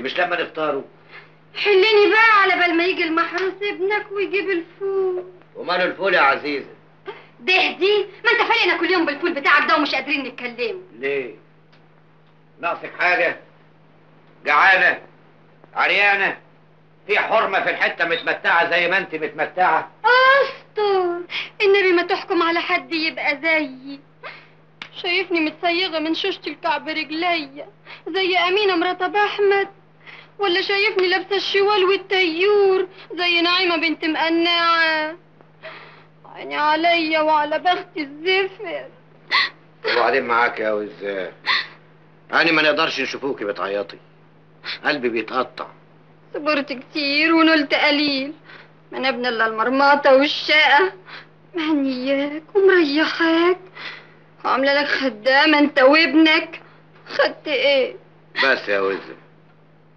مش لما نفطروا. حلني بقى على بال ما يجي المحروس ابنك ويجيب الفول. وماله الفول يا عزيزه ده دي ما انت فارقنا كل يوم بالفول بتاعك ده ومش قادرين نتكلم ليه؟ ناقصك حاجة؟ جعانة؟ عريانة؟ في حرمة في الحتة متمتعة زي ما انت متمتعة؟ استر النبي ما تحكم على حد يبقى زيي. شايفني متسيغة من شوشة الكعب رجليا زي أمينة مرات أبو أحمد. ولا شايفني لابسة الشوال والتيور زي نعيمة بنت مقنعة. عيني عليا وعلى بختي الزفر. وبعدين معاك يا وزاء يعني ما نقدرش نشوفوكي بتعيطي. قلبي بيتقطع. صبرت كتير ونلت قليل. من ابن الا المرمطة والشقة. مهنياك ومريحاك. وعاملة لك خدامة أنت وابنك. خدت إيه؟ بس يا وزاء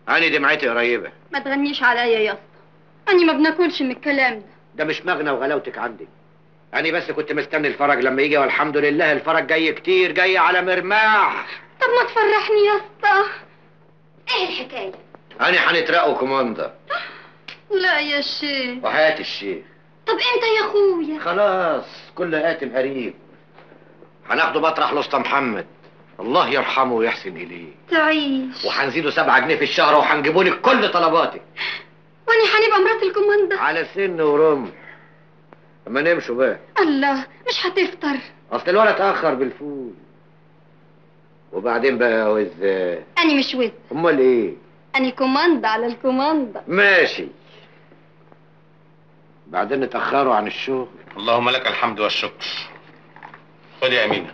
أنا دمعتي قريبة. ما تغنيش عليا يا اسطى. اني ما بناكلش من الكلام ده. ده مش مغنى وغلاوتك عندي. أنا بس كنت مستني الفرج. لما يجي والحمد لله الفرج جاي كتير جاي على مرماح. طب ما تفرحني يا اسطى. إيه الحكاية؟ أنا هنترقوا كوماندا. لا يا شيخ. وحياة الشيخ. طب إمتى يا أخويا. خلاص كل آت قريب هناخده مطرح لسطى محمد. الله يرحمه ويحسن إليه. تعيش. وهنزيده سبعة جنيه في الشهر وهنجيبوا لك كل طلباتك. واني هنبقى مرات الكوماندا. على سن ورمح اما نمشوا بقى. الله مش هتفطر. أصل الولد اتأخر بالفول. وبعدين بقى يا وز. اني مش وز. أمال إيه؟ اني كوماندا على الكوماندا. ماشي. بعدين نتأخروا عن الشغل. اللهم لك الحمد والشكر. خد يا أمينة.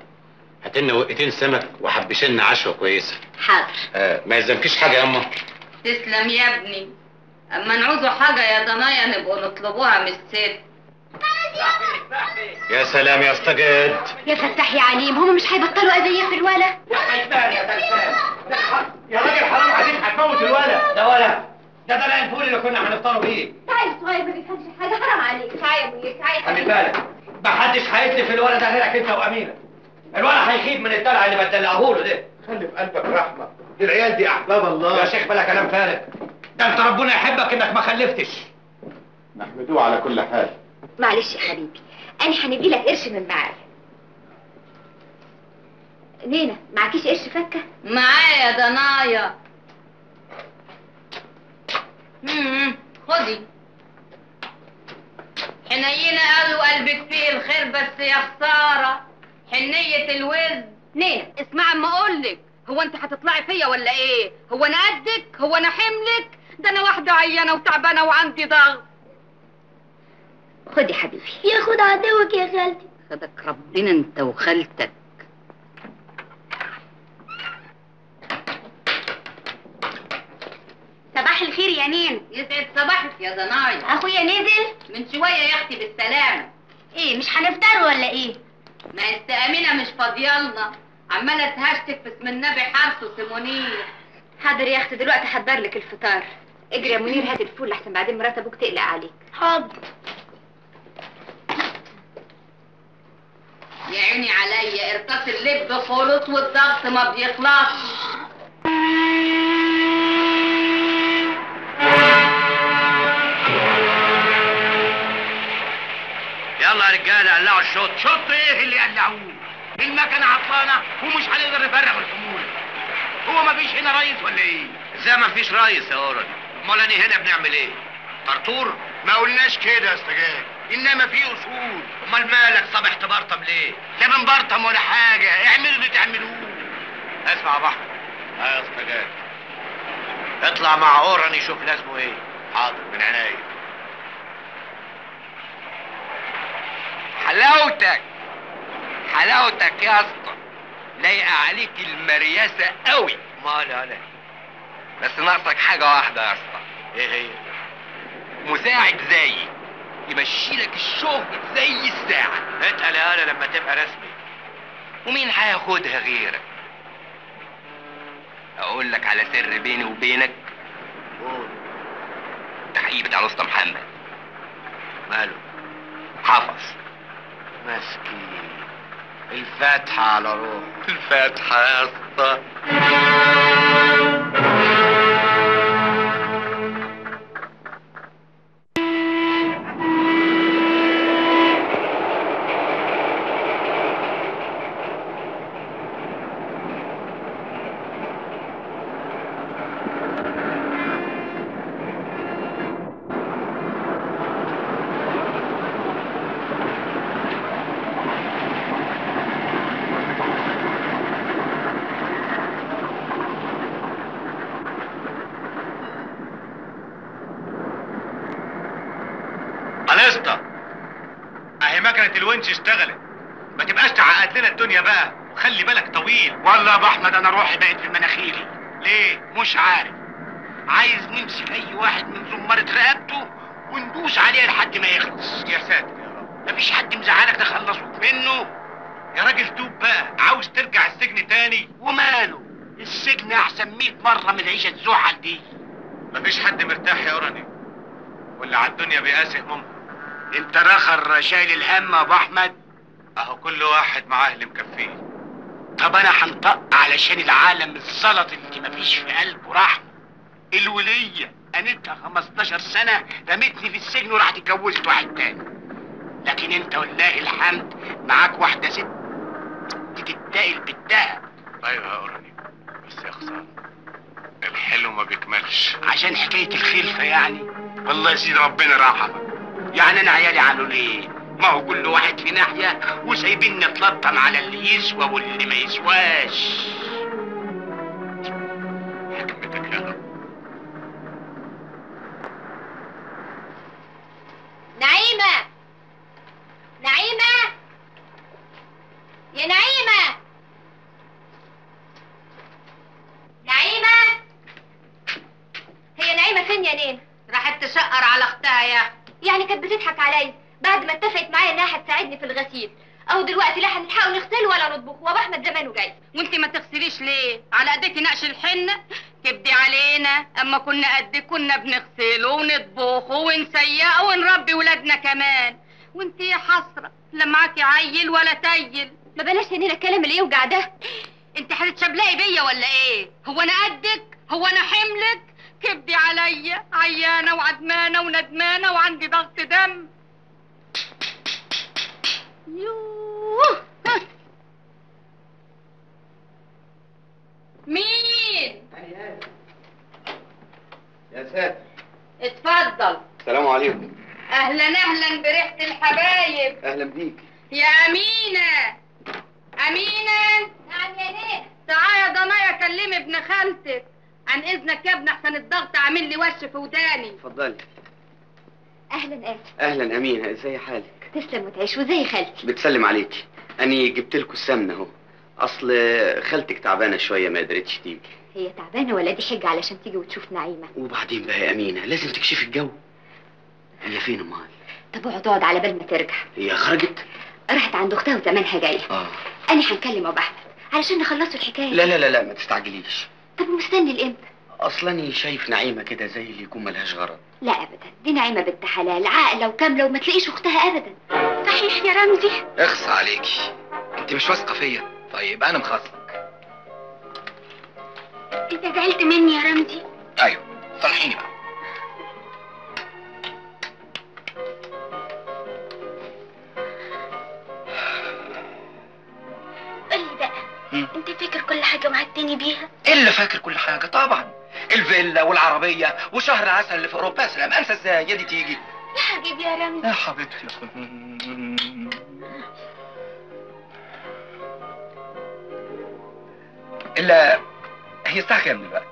هات لنا وقتين سمك وحبشنا عشوة كويسة. حاضر. آه ما يلزمكيش حاجة يا اما تسلم يا ابني. أما نعوزوا حاجة يا ضنايا نبقوا نطلبوها من الست يا سلام يا اسطى جد. يا فتح يا عليم هما مش هيبطلوا أذية في الولا يا راجل حرام عليك هتموت الولد. ده ولا ده ده الفول اللي كنا هنفطروا بيه. تعال صغير ما بيفهمش حاجة حرام عليك. تعال يا ابويا تعال خلي بالك محدش هيتلف الولد ده غيرك أنت وامينه الولد هيخيب من الدلع اللي بتدلعه له ده. خلي في قلبك رحمة. دي العيال دي أحباب الله. يا شيخ بلا كلام فارغ. ده انت ربنا يحبك انك ما خلفتش. نحمدوه على كل حال. معلش يا حبيبي أنا هندي لك قرش من معايا نينا معكيش قرش فكة؟ معايا يا ضنايا مم، خدي. حنينة قالوا قلبك فيه الخير بس يا خسارة. حنية الوز. نينا اسمعي أما أقولك. هو أنت هتطلعي فيا ولا إيه؟ هو أنا قدك؟ هو أنا حملك؟ ده أنا واحدة عيانة وتعبانة وعندي ضغط. خدي حبيبي. ياخد عدوك يا خالتي. خدك ربنا أنت وخالتك. صباح الخير يا نين يسعد صباحك يا ضنايا أخويا نزل. من شوية يا أختي بالسلامة. إيه مش هنفطر ولا إيه؟ ما است أمينة مش فاضيالنا. عمالة تهشتك في اسم النبي حرس وسيمونية حاضر يا أختي دلوقتي احضر لك الفطار. اجري يا منير هات الفول لحسن بعدين مرات أبوك تقلق عليك. حاضر. يا عيني عليا ارتص اللب خلص والضغط ما بيخلصش يلا يا رجاله قلعوا الشوط. شوط إيه اللي قلعوه المكنة عطلانة ومش هنقدر نفرغ الحمول هو ما فيش هنا ريس ولا إيه؟ إزاي ما فيش ريس يا ورد أمال أنا هنا بنعمل إيه؟ طرطور؟ ما قلناش كده يا استجاب إنما في أصول. أمال مالك صبح تبرطم ليه؟ لا بنبرطم ولا حاجة. اعملوا اللي تعملوه. اسمع يا بحر ها يا استجاب اطلع مع اورن يشوف لازمه إيه. حاضر من عينيا. حلاوتك. حلاوتك يا اسطى. لايقة عليك المرياسة قوي. مال أنا بس ناقصك حاجة واحدة يا اسطى. إيه هي؟ مساعد زيي يمشي لك الشغل زي الساعة. اتقل يا أنا لما تبقى رسمي. ومين هياخدها غيرك؟ أقول لك على سر بيني وبينك. قول. التحقيق بتاع الاسطى محمد. ماله؟ حفظ مسكين الفاتحة على روح الفاتحة يا اسطى الاسطى اهي مكنه الونش اشتغلت ما تبقاش تعقد لنا الدنيا بقى وخلي بالك طويل أنا روحي بقت في مناخيري. ليه؟ مش عارف. عايز نمسك أي واحد من زمارة رقبته وندوس عليه لحد ما يخلص. يا ساتر يا رب. مفيش حد مزعلك تخلصوك منه؟ يا راجل توب بقى. عاوز ترجع السجن تاني؟ وماله؟ السجن أحسن 100 مرة من العيشه الزحل دي. مفيش حد مرتاح يا أوراني. واللي على الدنيا بيقاسي هموم انت رخر شايل الهم يا أبو أحمد؟ أهو كل واحد معاه اللي مكفيه. طب أنا هنطق علشان العالم الزلط اللي مفيش في قلبه رحمة. الولية قنتها 15 سنة رمتني في السجن وراحت اتجوزت واحد تاني. لكن انت والله الحمد معاك واحدة ست. تتتقل بالدهب أيوه يا بس يا خسارة الحلو ما بيكملش. عشان حكاية الخلفة يعني. والله يا سيدي ربنا رحمك يعني أنا عيالي عملوا ليه ما هو كل واحد في ناحية وسايبين نتلطم على اللي يسوى واللي ما يسواش حكمتك يا رب نعيمة نعيمة يا نعيمة نعيمة هي نعيمة فين يا نين راحت تشقر على اختها يا أختي يعني كانت بتضحك عليا بعد ما اتفقت معايا انها هتساعدني في الغسيل اهو دلوقتي لا هنلحقوا نغسل ولا نطبخ وابو احمد زمانه جاي وانت ما تغسليش ليه على ايديكي نقش الحنه تبدي علينا اما كنا بنغسله ونطبخه ونسيقه ونربي ولادنا كمان. وانت يا حسرة لا معاكي عيل ولا تيل. ما بلاش هنا الكلام اللي يوجع ده انت هتتشبلقي بيا ولا إيه؟ هو أنا قدك؟ هو أنا حملك؟ كبدي عليا عيانة وعدمانة وندمانة وعندي ضغط دم. يوه. مين؟ يا ساتر. اتفضل. السلام عليكم. أهلا أهلا بريحة الحبايب. أهلا بيك. يا أمينة. أمينة. نعم يا نين تعالى يا ضنايا كلمي ابن خالتك. عن إذنك يا ابن أحسن الضغط عامل لي وش في وداني. اتفضلي. أهلا آسف أهلا أمينة. إزاي حالك؟ تسلم وتعيش. وزي خالتي؟ بتسلم عليك أني جبت لكم السمنة أهو. أصل خالتك تعبانة شوية ما قدرتش تيجي. هي تعبانة ولا دي حجة علشان تيجي وتشوف نعيمة؟ وبعدين بقى يا أمينة لازم تكشفي الجو. هي فين أمال؟ طب اقعد اقعد على بال ما ترجع. هي خرجت؟ راحت عند أختها وزمانها جاية. آه. أنا هنكلم أبو أحمد علشان نخلصوا الحكاية. لا لا لا لا ما تستعجليش. طب مستني الإمتى؟ اصلاني شايف نعيمة كده زي اللي يكون ملهاش غرض. لا ابدا دي نعيمة بنت حلال عاقلة وكاملة وما تلاقيش أختها ابدا. صحيح يا رمزي؟ اخص عليكي. أنت مش واثقة فيا؟ طيب أنا مخصصك انت زعلت مني يا رمزي. أيوه صالحيني بقى. قولي بقى مم. انت فاكر كل حاجة وعدتني بيها؟ إيه اللي فاكر كل حاجة؟ طبعا. الفيلا والعربية وشهر عسل اللي في أوروبا. يا سلام أنسى إزاي؟ يا دي تيجي. يا حبيبي يا رمزي. يا حبيبتي. إلا هي الساعة كام دلوقتي؟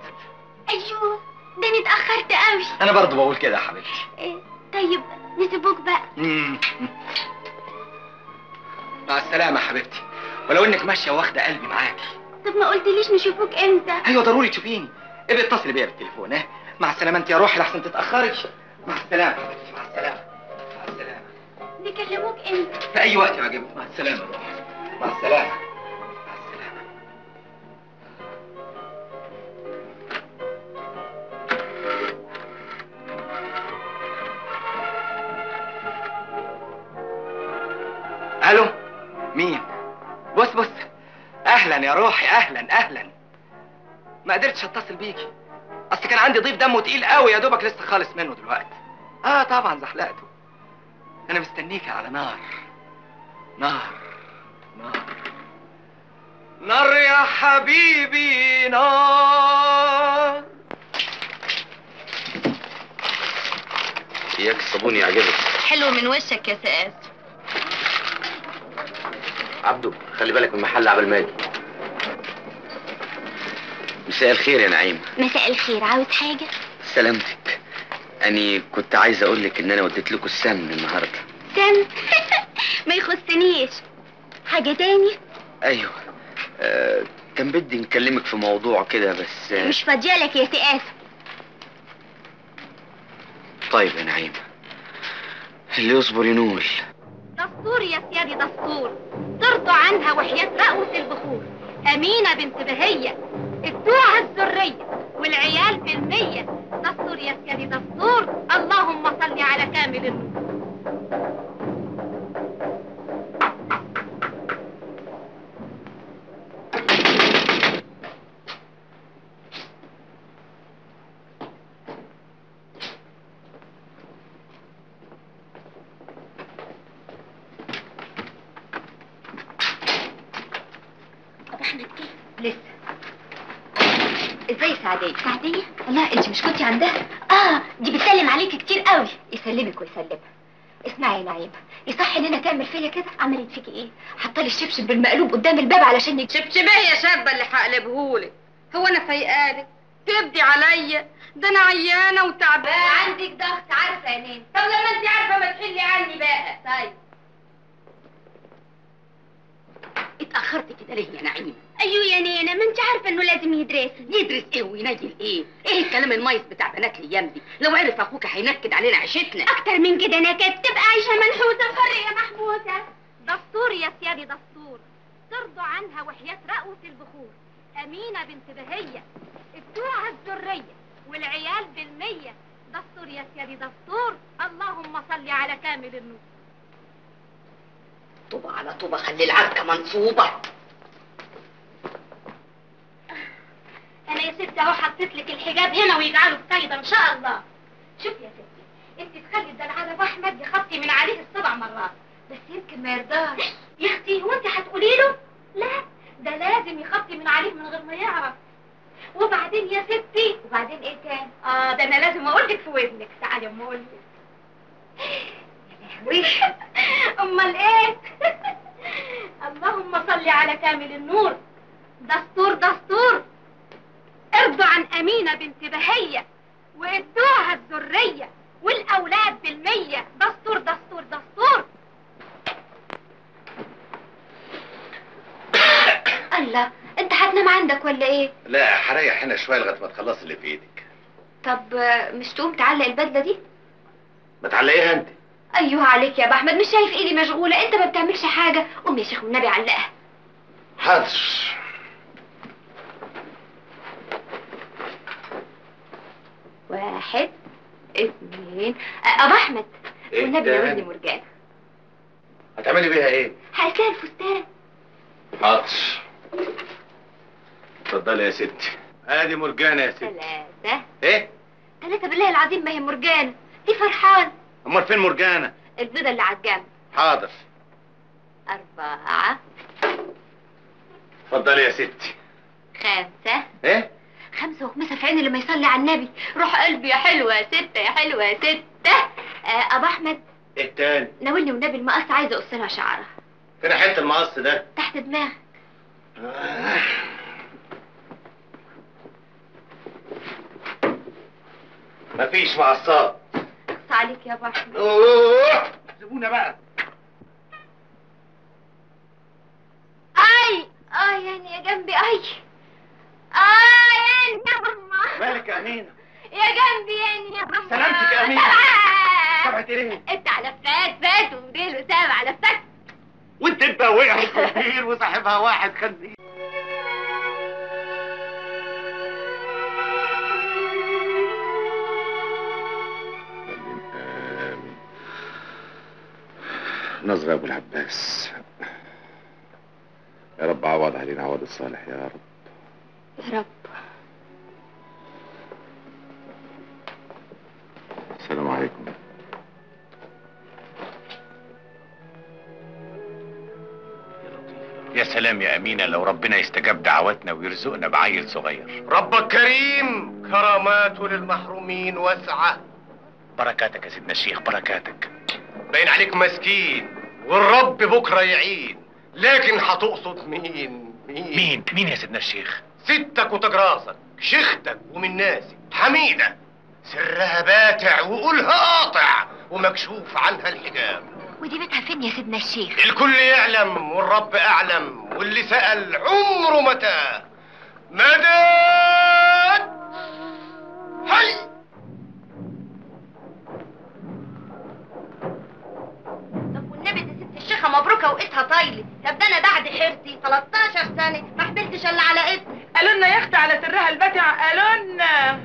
أيوه ده أنا اتاخرت قوي. أنا برضو بقول كده يا حبيبتي. إيه، طيب نسيبوك بقى. مع السلامة يا حبيبتي. ولو إنك ماشية واخدة قلبي معاكي. طب ما قلتليش نشوفوك إمتى؟ أيوه ضروري تشوفيني. ابقي اتصلي بيا بالتليفون ها؟ مع السلامة أنت يا روحي لحسن تتأخري. مع السلامة حبيبتي مع السلامة. مع السلامة. نكلموك إمتى؟ في أي وقت يعجبك. مع السلامة يا روحي. مع السلامة. مع مين؟ بص بص. أهلا يا روحي أهلا أهلا. ما قدرتش أتصل بيكي. أصل كان عندي ضيف دمه تقيل قوي يا دوبك لسه خالص منه دلوقتي. آه طبعا زحلقته. أنا مستنيكي على نار. نار نار. نار يا حبيبي نار. اياك الصابون يعجبك. حلو من وشك يا سقاس عبدو خلي بالك من محل عبل ماجي مساء الخير يا نعيمه مساء الخير. عاوز حاجة؟ سلامتك. أني كنت عايز أقول لك إن أنا وديت لكم السمن النهارده. سم؟ ما يخصنيش. حاجة تاني؟ أيوه. آه كان بدي نكلمك في موضوع كده بس آه. مش فاضيالك يا سقاس طيب يا نعيمه اللي يصبر ينول. دستور يا سيادي دستور. ترضوا عنها وحياة رأوس البخور. أمينة بنت بهية. ادوها الذرية والعيال بالمية. دستور يا سيادي دستور. اللهم صل على كامل النور ابو احمد إيه لسه إزاي سعدية سعديه لا انت مش كنتي عندها؟ آه دي بتسلم عليك كتير قوي. يسلمك ويسلمها اسمعي يا نعيمة يصح إننا تعمل فيا كده؟ عملت فيكي إيه؟ حطلي الشبشب بالمقلوب قدام الباب علشان يك... شبشبية يا شابة اللي هقلبهولك هو أنا فايقالك تبدي عليا؟ ده أنا عيانة وتعبانة. عندك ضغط عارفة يا نين طب لما انت عارفة ما تحلي عني بقى. طيب. اتأخرت كده ليه يا نعيمه أيوه يا نينا ما أنت عارفة إنه لازم يدرس. يدرس إيه وينجل إيه إيه الكلام المايس بتاع بنات الأيام دي؟ لو عرف أخوك هينكد علينا عيشتنا. أكتر من كده نكد تبقى عايشة منحوسه وحريه محبوسة. دستور يا سيادي دستور. ترضوا عنها وحياة رأوس البخور. أمينة بنت بهية ادوها الذرية والعيال بالمية. دستور يا سيادي دستور. اللهم صل على كامل النور. طوبة على طوبة خلي العركة منصوبة أنا يا ستي أهو حطيت لك الحجاب هنا ويجعله بتايدة إن شاء الله. شوف يا ستي أنت تخلي الدلع ده أحمد يخطي من عليه السبع مرات. بس يمكن ما يرضاش. يا أختي هو أنت هتقولي له؟ لا ده لازم يخطي من عليه من غير ما يعرف. وبعدين يا ستي وبعدين إيه تاني؟ آه ده أنا لازم أقول لك في ودنك. تعالي اما أقول لك أمال إيه؟ اللهم صل على كامل النور. دستور دستور. ارضوا عن أمينة بنت بهيه وادوها الذرية والأولاد بالمية. دستور دستور دستور. الله انت هتنام عندك ولا إيه؟ لا هريح هنا شوية لغاية ما تخلص اللي في إيدك. طب مش تقوم تعلق البدلة دي؟ ما تعلقيها انت. أيوه عليك يا أبو أحمد مش شايف ايدي مشغولة انت ما بتعملش حاجة. قوم يا شيخ والنبي علقها. حاضر واحد اثنين. أبو أحمد. إيه والنبي ده؟ ناولني مرجان. هتعملي بيها إيه؟ هقسلها الفستان حاضر. اتفضلي يا ستي. آدي مرجانة يا ستي. ثلاثة. إيه؟ ثلاثة بالله العظيم ما هي مرجان. دي فرحان. أمال فين مرجانة؟ البيضة اللي على الجنب. حاضر. أربعة. اتفضلي يا ستي. خمسة. إيه؟ خمسة وخمسة في عيني لما يصلي على النبي. روح قلبي يا حلوة يا ستة يا حلوة يا ستة. آه أبو أحمد. إيه التاني؟ ناولني والنبي المقص عايزة أقص لها شعرها. فين حتة المقص ده؟ تحت دماغك مفيش مقصات. أقص عليك يا أبو أحمد. أوه! سيبونا بقى. أي! آه يعني يا جنبي أي! آه يعني يا ماما مالك يا أمينة؟ يا جنبي يعني يا ماما سلامتك يا أمينة. آه. سمعت إيه انت على فات فات وديل وسام على فات. والدبه وقعت كتير وصاحبها واحد خنزير. نظرة يا أبو العباس. يا رب عوض علينا عوض الصالح يا رب. يا رب. السلام عليكم. يا سلام يا أمينة لو ربنا يستجاب دعواتنا ويرزقنا بعيل صغير. ربك كريم كراماته للمحرومين واسعة. بركاتك يا سيدنا الشيخ بركاتك. باين عليك مسكين والرب بكرة يعين. لكن هتقصد مين؟ مين؟ مين؟ مين يا سيدنا الشيخ؟ ستك وتاج راسك شيختك ومن ناسك حميدة. سرها باتع وقولها قاطع ومكشوف عنها الحجاب. ودي بيتها فين يا سيدنا الشيخ؟ الكل يعلم والرب أعلم واللي سأل عمره متى. مدد هي مبروكة وقتها طايلة. طب ده أنا بعد حيرتي. 13 سنة. ما حبلتش إلا على ايدها قالوا لنا يا أختي على سرها الباتع قالوا لنا.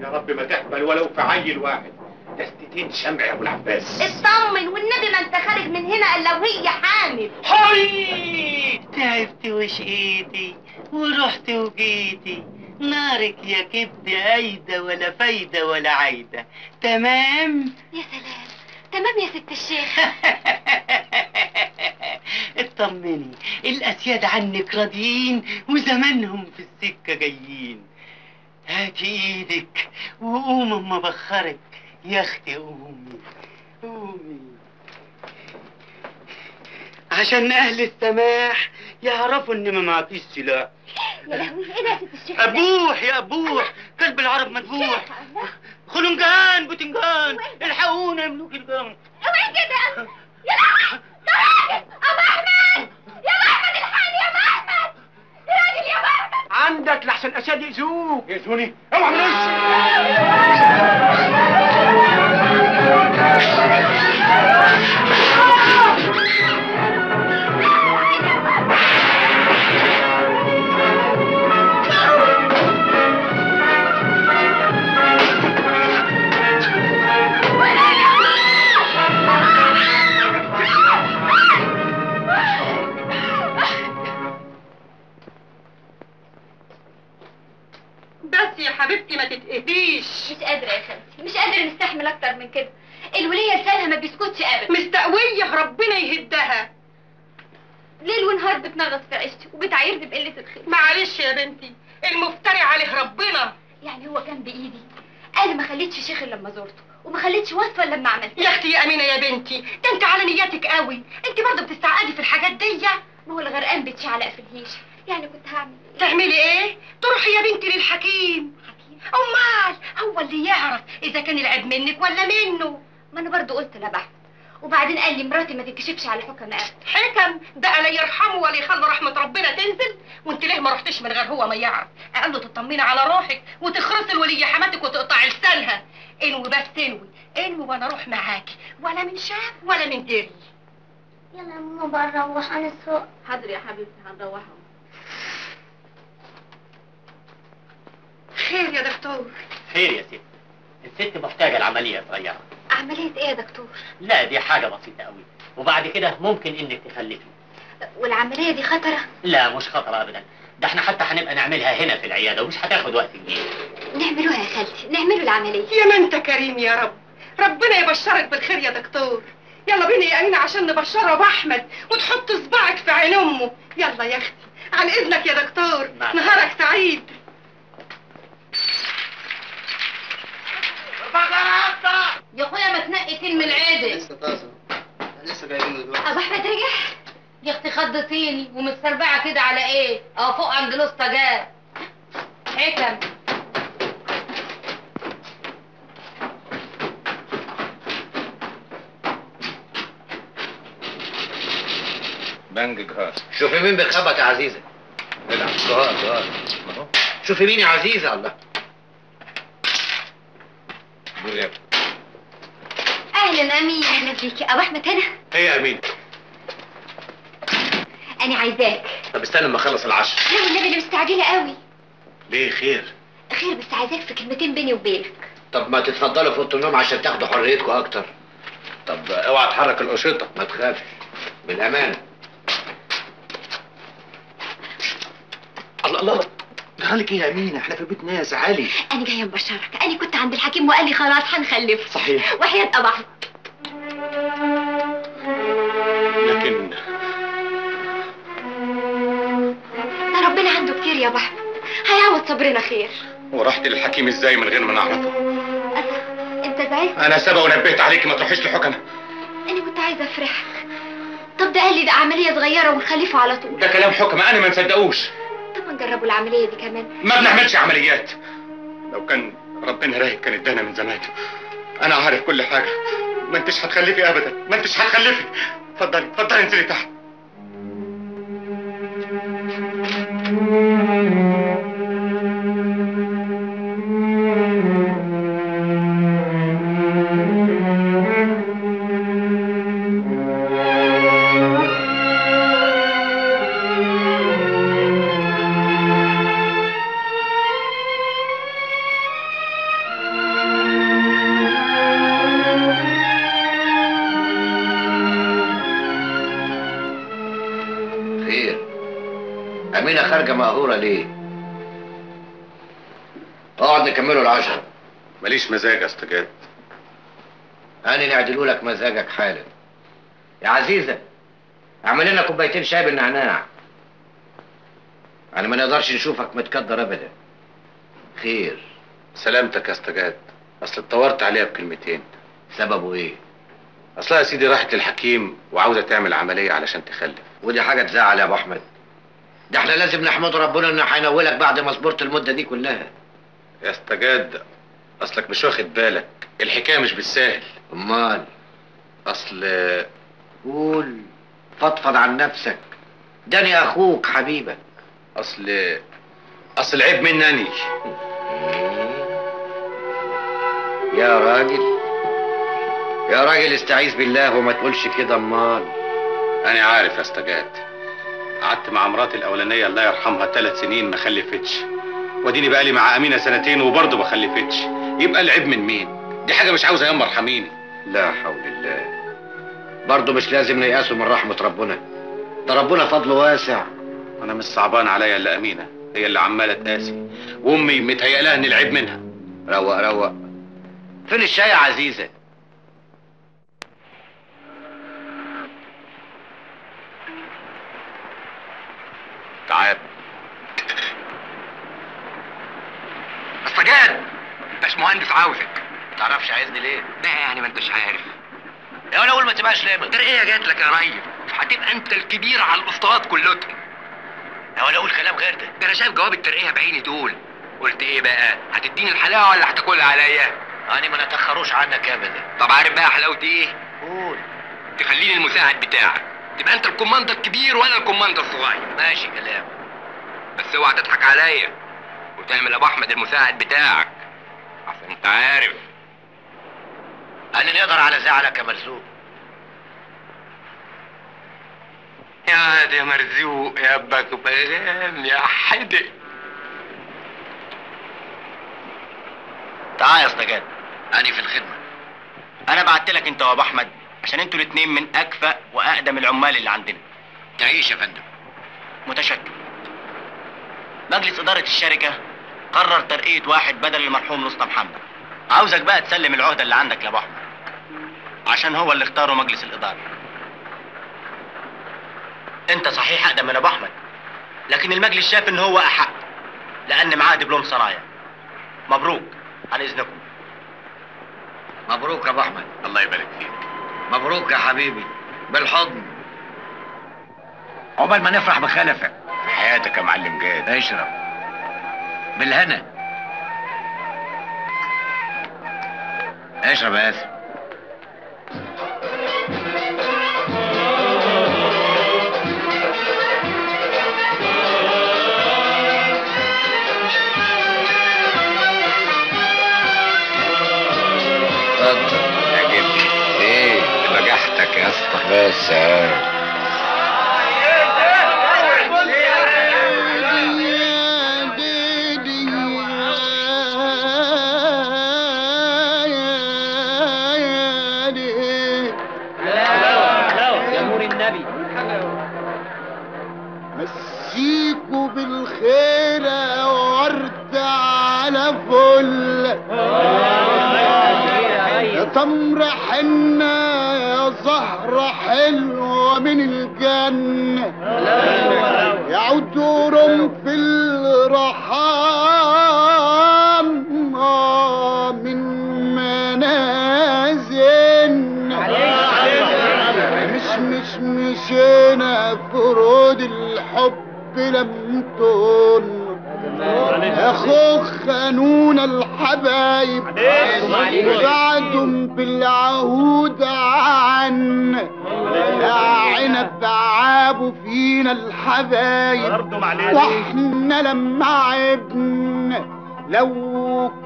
يا رب ما تقبل ولو في عيل واحد دستتين شمع يا أبو العباس. اطمن والنبي ما انت خارج من هنا إلا وهي حامل حي! تعبت وشقيتي ورحت وجيتي. نارك يا كبد أيدة ولا فايدة ولا عايدة. تمام؟ يا سلام. تمام يا ست الشيخ. اطمني الأسياد عنك راضيين وزمانهم في السكة جايين. هاتي إيدك وقوم اما بخرك يا أختي قومي قومي عشان أهل السماح يعرفوا إن ما معكيش سلاح. يا لهوي إيه ده يا ست الشيخ؟ أبوح يا أبوح كلب العرب مذبوح. خلنجان بتنجان الحقونا يا ملوك الجان اوعي كده؟ يا لهوي ده راجل أبو أحمد يا أبو أحمد الحقني يا أبو أحمد. يا راجل يا أبو أحمد. عندك لحسن أساد يأذوك. يأذوني؟ أوعى من بس حبيبتي ما تتأذيش مش قادرة يا خالتي مش قادرة نستحمل أكتر من كده. الولية لسانها ما بيسكتش أبدا. مستقوية ربنا يهدها. ليل ونهار بتنغص في عيشتي وبتعايرني بقلة الخير. معلش يا بنتي المفتري عليه ربنا. يعني هو كان بإيدي. أنا ما خليتش شيخ إلا لما زرته وما خليتش وصفة إلا لما عملت يا أختي يا أمينة يا بنتي ده أنت على نياتك قوي. أنت برضه بتستعقدي في الحاجات دي. ما هو الغرقان بيتشعلق في الهيش. يعني كنت هعمل إيه؟ تعملي إيه؟ تروحي يا بنتي للحكيم. حكيم امال هو اللي يعرف إذا كان العيب منك ولا منه. ما أنا برضه قلت لبحث وبعدين قال لي مراتي ما تتكشفش على حكم أبدا حكم؟ ده لا يرحمه ولا يخلي رحمة ربنا تنزل؟ وأنت ليه ما رحتش من غير هو ما يعرف؟ قال له تطمني على روحك وتخرسي الولية حماتك وتقطعي لسانها. انوي بس انوي. انوي وأنا أروح معاكي. ولا من شاف ولا من دري يلا يا ماما بقى نروح عن السوق حاضر يا حبيبتي هنروحهم خير يا دكتور. خير يا ستي الست محتاجة لعملية صغيرة. عملية إيه يا دكتور؟ لا دي حاجة بسيطة قوي وبعد كده ممكن إنك تخلفي والعملية دي خطرة؟ لا مش خطر ابدا. ده إحنا حتى هنبقى نعملها هنا في العيادة ومش هتاخد وقت كبير. نعملوها يا خالتي نعملوا العملية. يا ما أنت كريم يا رب. ربنا يبشرك بالخير يا دكتور. يلا بينا يا أمينة عشان نبشره بأحمد وتحط صباعك في عين أمه. يلا يا أختي عن إذنك يا دكتور. نهارك سعيد. يا أخويا ما تنقي كلمة العيدة لسه طازة. لسه جايبينه دلوقتي. أبو أحمد رجع؟ يا أختي خضتيني ومتسربعة كده على إيه؟ آه فوق عند الاسطى جاب حكم. بنج جهاز. شوفي مين بيخبط يا عزيزة. العب سؤال أهو. شوفي مين يا عزيزة. الله. يا. أهلا أمين. أهلا فيكي أبو أحمد هنا؟ هي أمين؟ أنا عايزاك. طب استنى أما أخلص العشر لا والنبي أنا مستعجلة قوي. ليه خير؟ خير بس عايزاك في كلمتين بيني وبينك. طب ما تتفضلوا في أوضة النوم عشان تاخدوا حريتكم أكتر. طب أوعى تحرك القشطه ما تخافش. بالأمانة. الله الله. جرالك إيه يا أمينة؟ إحنا في بيت ناس علي. أنا جاية مبشرك أنا كنت عند الحكيم وقال لي خلاص هنخلف. صحيح. وحياة احمد لكن ده ربنا عنده كتير يا احمد هيعوض صبرنا خير. ورحت للحكيم إزاي من غير ما نعرفه؟ أنت زعلت؟ أنا سبق ونبهت عليكي ما تروحيش لحكمه أنا كنت عايزة أفرحك. طب ده قال لي ده عملية صغيرة ونخلفه على طول. ده كلام حكمه أنا ما نصدقوش ما نجربوا العملية دي كمان. ما بنعملش عمليات. لو كان ربنا راهب كان ادانا من زمان. أنا عارف كل حاجة. ما أنتش هتخلفي ابدا. ما أنتش هتخلفي. اتفضلي اتفضلي انزلي تحت. ماليش مزاج يا استجاد أنا نعدلوا لك مزاجك حالا يا عزيزة اعمل لنا كوبايتين شاي بالنعناع. أنا ما نقدرش نشوفك متكدر أبدا. خير. سلامتك يا استجاد أصل اتطورت عليها بكلمتين. سببه إيه؟ اصلها يا سيدي راحت للحكيم وعاوزة تعمل عملية علشان تخلف. ودي حاجة تزعل يا أبو أحمد. ده إحنا لازم نحمد ربنا إنه هينولك بعد ما صبرت المدة دي كلها. يا استجاد أصلك مش واخد بالك. الحكاية مش بالساهل أمال؟ أصل قول فضفض عن نفسك. ده أنا أخوك حبيبك. أصل أصل العيب مني أني. يا راجل. يا راجل استعيذ بالله وما تقولش كده أمال. أنا عارف يا استجاد قعدت مع مراتي الأولانية الله يرحمها ثلاث سنين ما خلفتش. واديني بقالي مع أمينة سنتين وبرضه ما خلفتش. يبقى العيب من مين؟ دي حاجة مش عاوزة ياما ارحميني. لا حول الله. برضه مش لازم نيأسوا من رحمة ربنا. ده ربنا فضله واسع. أنا مش صعبان عليا إلا أمينة هي اللي عمالة تقاسي وأمي متهيأ لها ان العيب منها. روق روق. فين الشاي يا عزيزة؟ تعال. استجاد باشمهندس عاوزك. تعرفش عايزني ليه؟ ده يعني ما انتش عارف. يا ولا أقول ما تبقاش لامن ترقية جات لك يا ريس؟ هتبقى انت الكبير على الاسطات كلهم يا ولا أقول كلام غير ده. ده أنا شايف جواب الترقية بعيني دول. قلت إيه بقى؟ هتديني الحلاوة ولا هتاكلها عليا؟ أنا ما نتأخروش عنك ابدا طب عارف بقى حلاوتي إيه؟ قول. تخليني المساعد بتاعك. تبقى انت الكوماندر الكبير وأنا الكوماندر الصغير. ماشي كلام. بس اوعى تضحك عليا. وتعمل أبو أحمد المساعد بتاعك. عشان أنت عارف. أنا نقدر على زعلك يا مرزوق. يا دي مرزوق يا بكبران يا حدق تعال يا استجاد أنا في الخدمة. أنا بعت لك أنت وأبو أحمد عشان أنتوا الاثنين من أكفأ وأقدم العمال اللي عندنا. تعيش يا فندم. متشكر. مجلس إدارة الشركة قرر ترقية واحد بدل المرحوم مصطفى محمد عاوزك بقى تسلم العهدة اللي عندك يا أبو أحمد. عشان هو اللي اختاره مجلس الإدارة. أنت صحيح أقدم من أبو أحمد لكن المجلس شاف إن هو أحق لأن معاه دبلوم صنايع مبروك عن إذنكم. مبروك يا أبو أحمد. الله يبارك فيك. مبروك يا حبيبي بالحضن. عقبال ما نفرح بخلفك. في حياتك يا معلم جاد. اشرب. بالهنا. اشرب يا اسف اتفضل. عجبني إيه بجحتك يا أسطى. بس آه يا تمر حنة يا زهرة حلوة من الجنة. يعود في الرحام آه، من منازلنا مش مش مشينا فرود الحب لم تون أخوك خانونا الحبايب. وبعدهم بالعهود عنا يا عنب عابوا فينا الحبايب. وإحنا لما عبنا لو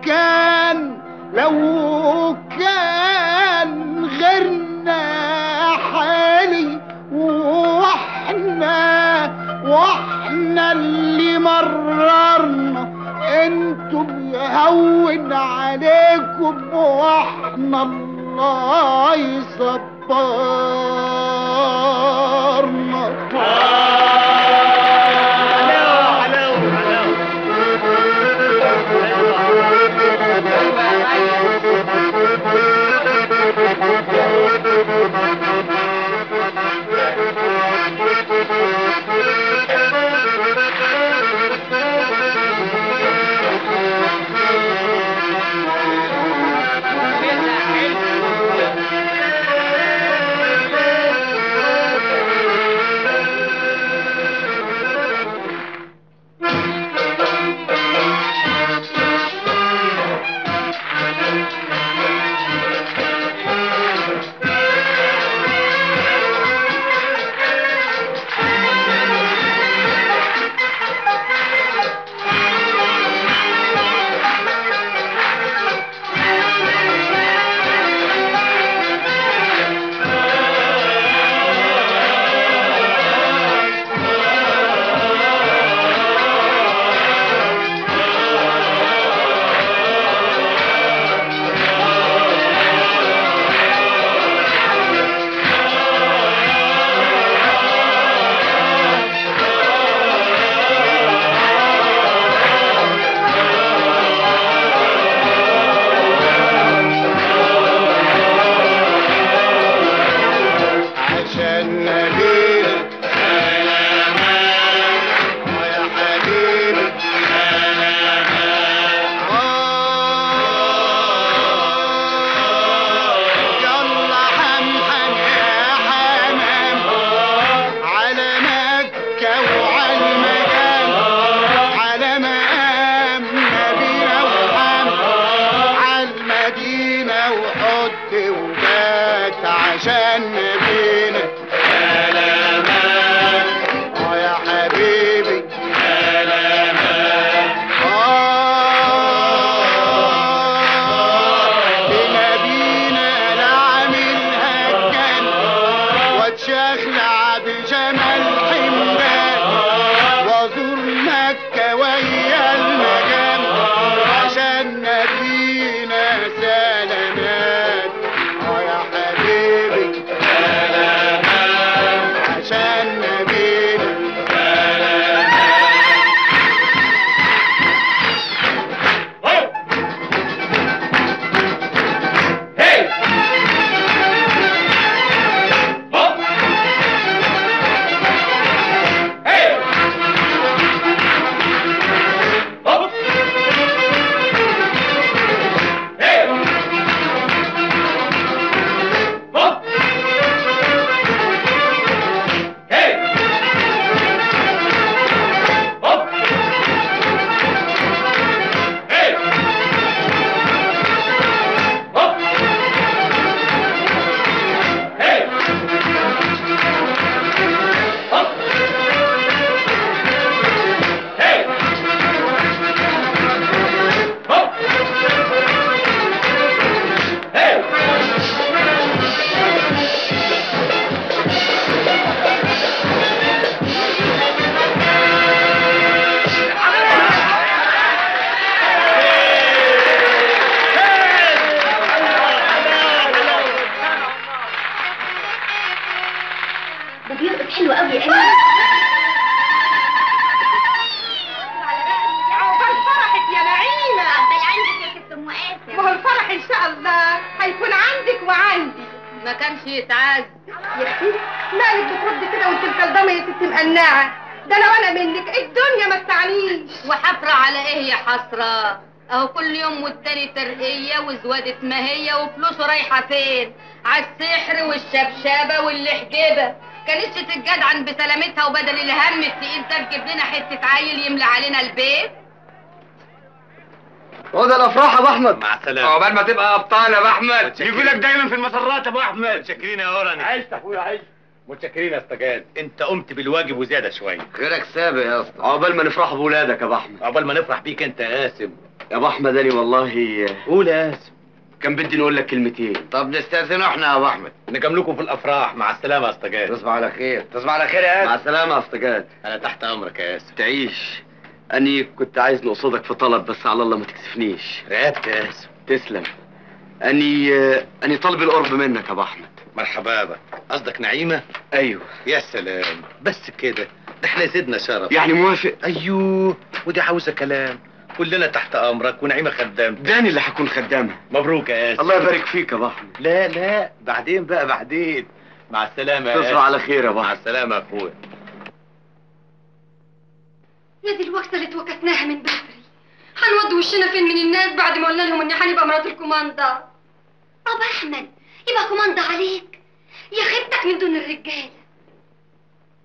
كان لو كان غيرنا حالي وإحنا وإحنا اللي مررنا. أنتم يهون عليكم وإحنا الله يصبرنا تتجدعن بسلامتها وبدل الهم التقيل ده تجيب لنا حتة عيل يملى علينا البيت. هو ده الأفراح يا أبو أحمد. مع السلامة. عقبال ما تبقى أبطال يا أبو أحمد. يقولك دايما في المسرات يا أبو أحمد. متشكرين يا أوراني. عايش يا أخويا عايش. متشكرين يا استجاد أنت قمت بالواجب وزيادة شوية خيرك سابق يا أسطى. عقبال ما نفرح بولادك يا أبو أحمد. عقبال ما نفرح بيك أنت يا قاسم يا أبو أحمد أنا والله قول يا قاسم كان بدي نقول لك كلمتين. طب نستاذن إحنا يا ابو احمد. نجاملكم في الافراح. مع السلامة يا استجاد تصبح على خير. تصبح على خير يا مع قاسم السلامة يا استجاد أنا تحت أمرك يا قاسم تعيش. أني كنت عايز نقصدك في طلب بس على الله ما تكسفنيش. رقبت يا قاسم تسلم. أني أني طالب القرب منك يا أبو أحمد. مرحبا بك. قصدك نعيمة؟ أيوه. يا سلام. بس كده. ده إحنا زدنا شرف. يعني موافق؟ أيوه. ودي عاوزة كلام. كلنا تحت أمرك ونعيمة خدام داني اللي هكون خدامها مبروك يا قاسم الله يبارك فيك يا ابو احمد لا لا. بعدين بقى بعدين. مع السلامة يا تصبح. على خير يا ابو مع السلامة يا أخويا. يا دي الوقت اللي اتوكتناها من بدري. هنودي وشنا فين من الناس بعد ما قلنا لهم إني هنبقى مرات الكوماندا. ابو أحمد يبقى كوماندا عليك. يا خيبتك من دون الرجاله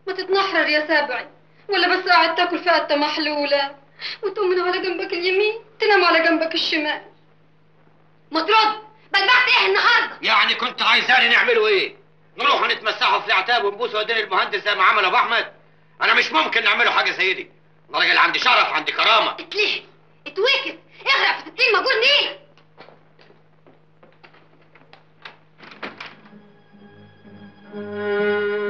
ما تتنحرر يا سبعي ولا بس قاعد تاكل فقة محلولة. وتقوم من على جنبك اليمين تنام على جنبك الشمال. ما ترد بلبعت إيه النهارده؟ يعني كنت عايزاني نعمله إيه؟ نروح نتمسحوا في العتاب ونبوسوا ايدين المهندس زي ما عمل أبو أحمد؟ أنا مش ممكن نعمله حاجة زي دي. أنا راجل عندي شرف عندي كرامة. اتلهي اتوكس اغرق في ستين مجور نيل يا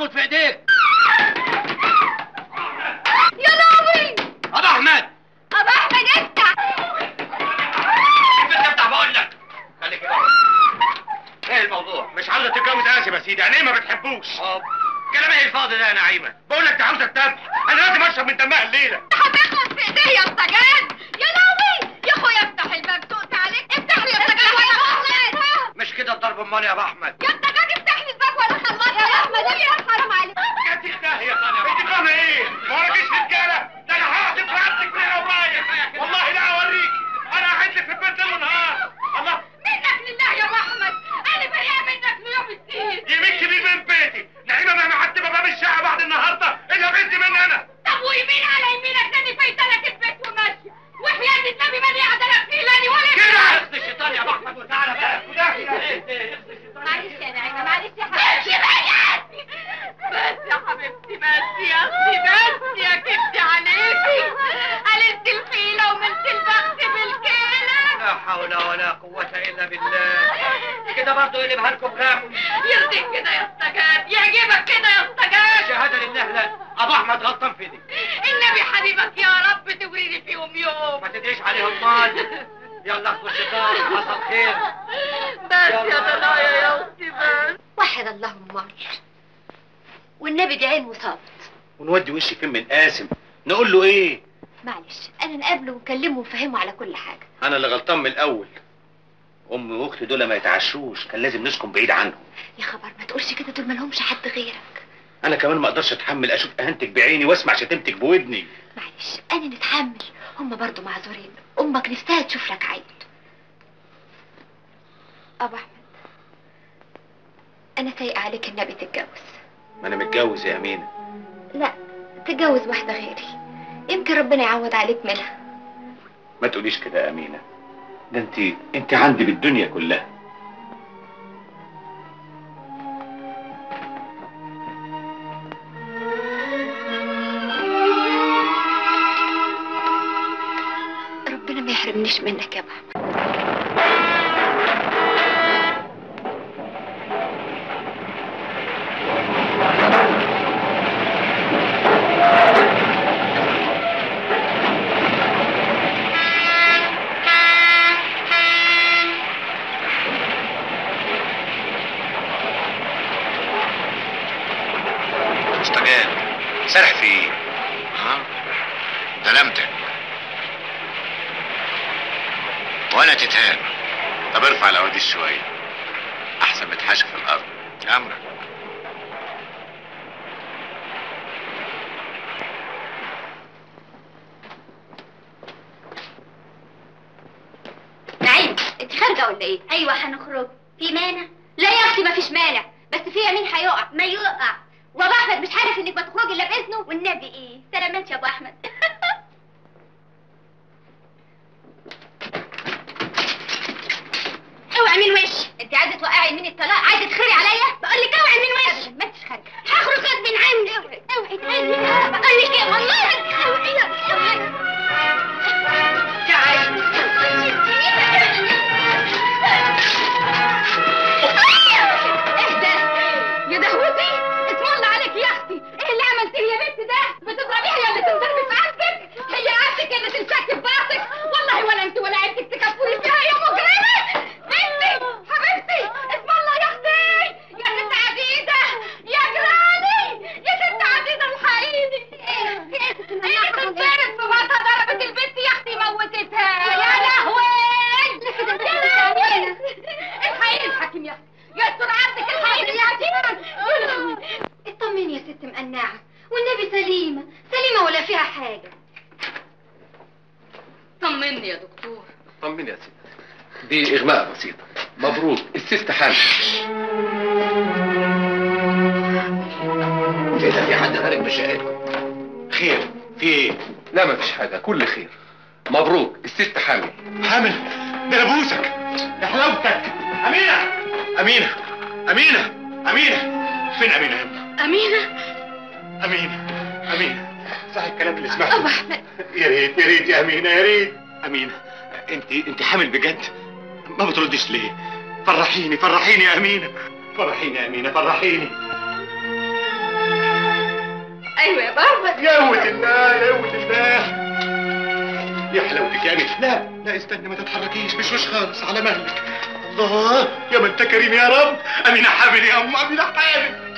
هتموت في ايديك يا لهوي! أبو أحمد! أبا أحمد افتح! افتح بقول لك. خليك كده إيه الموضوع؟ مش عاوزة تتجوز قاسم يا سيدي يعني ما بتحبوش. آه كلام إيه الفاضي ده يا نعيمة؟ بقول لك دي عاوزة تذبح أنا لازم اشرب من دمها الليلة. هتخلص في ايديه يا سجاد يا لهوي! يا أخويا افتح الباب سقت عليك. افتح لي يا خلصت مش كده الضرب أمال يا أبو أحمد؟ يا أحمد يا حرام عليك يا تختاهي يا طالع إنت فاهمة إيه؟ ما وراكيش رجاله ده أنا هقعد في راسك فيها ورايا والله لا أوريك. أنا قاعد لك في البيت ليل ونهار الله. منك لله يا أبو أحمد. أنا بريئة منك ليوم الدين. يمين كبير من بيتي. نعيمه مهما عتبه باب الشقه بعد النهارده. إلا بنتي من أنا. طب ويمين على يمينك تاني فايتلك البيت وماشي. وحياة النبي ماني قاعدة لا بتيلاني ولا كده اخذ الشيطان يا أبو أحمد. وتعالى بقى. معلش يا نعيمة معلش يا حبيبتي بس يا أختي بس يا كبتي عليكي قللت الفيلة وملت البخت بالكيلة لا حول ولا قوه الا بالله كده برضه يقلبها لكم غام يرضيك كده يا استجاد يعجبك كده يا استجاد شهاده لله لا ابو احمد غلطان في دي النبي حبيبك يا رب توريني فيهم يوم ما تدريش عليهم مال يلا اخذوا الشيطان حصل خير بس يا دنايا يا أختي بس وحد اللهم مر والنبي دي عين وصابت ونودي وشي فين من قاسم. نقول له إيه؟ معلش أنا نقابله ونكلمه ونفهمه على كل حاجة. أنا اللي غلطان من الأول. امي وأختي دول ما يتعشوش. كان لازم نسكن بعيد عنهم. يا خبر ما تقولش كده دول مالهمش حد غيرك. أنا كمان ما أقدرش أتحمل أشوف أهانتك بعيني وأسمع شتمتك بودني. معلش أنا نتحمل. هما برضو معذورين. أمك نفسها تشوف لك عيل أبو أحمد أنا سايقة عليك النبي تتجوز. ما أنا متجوز يا أمينة. لا تتجوز واحدة غيري. يمكن ربنا يعوض عليك منها. ما تقوليش كده يا أمينة. ده أنت أنت عندي بالدنيا كلها. ربنا ما يحرمنيش منك يا ابو يا حلاوتك أمينة. أمينة. أمينة. أمينة. فين أمينة؟ يا أمينة. أمينة. أمينة. صح الكلام اللي سمعته. أبو أحمد. يا ريت يا ريت يا أمينة يا ريت. أمينة انت انت حامل بجد؟ ما بتردش ليه؟ فرحيني فرحيني يا أمينة. فرحيني يا أمينة فرحيني. أيوة يا بابا. يا قوة الله يا قوة الله. يا حلاوتك يا لا لا استني ما تتحركيش مش وش خالص على مهلك. الله يا ما انت كريم يا رب. أمينة حامل يا أم أمينة حامل.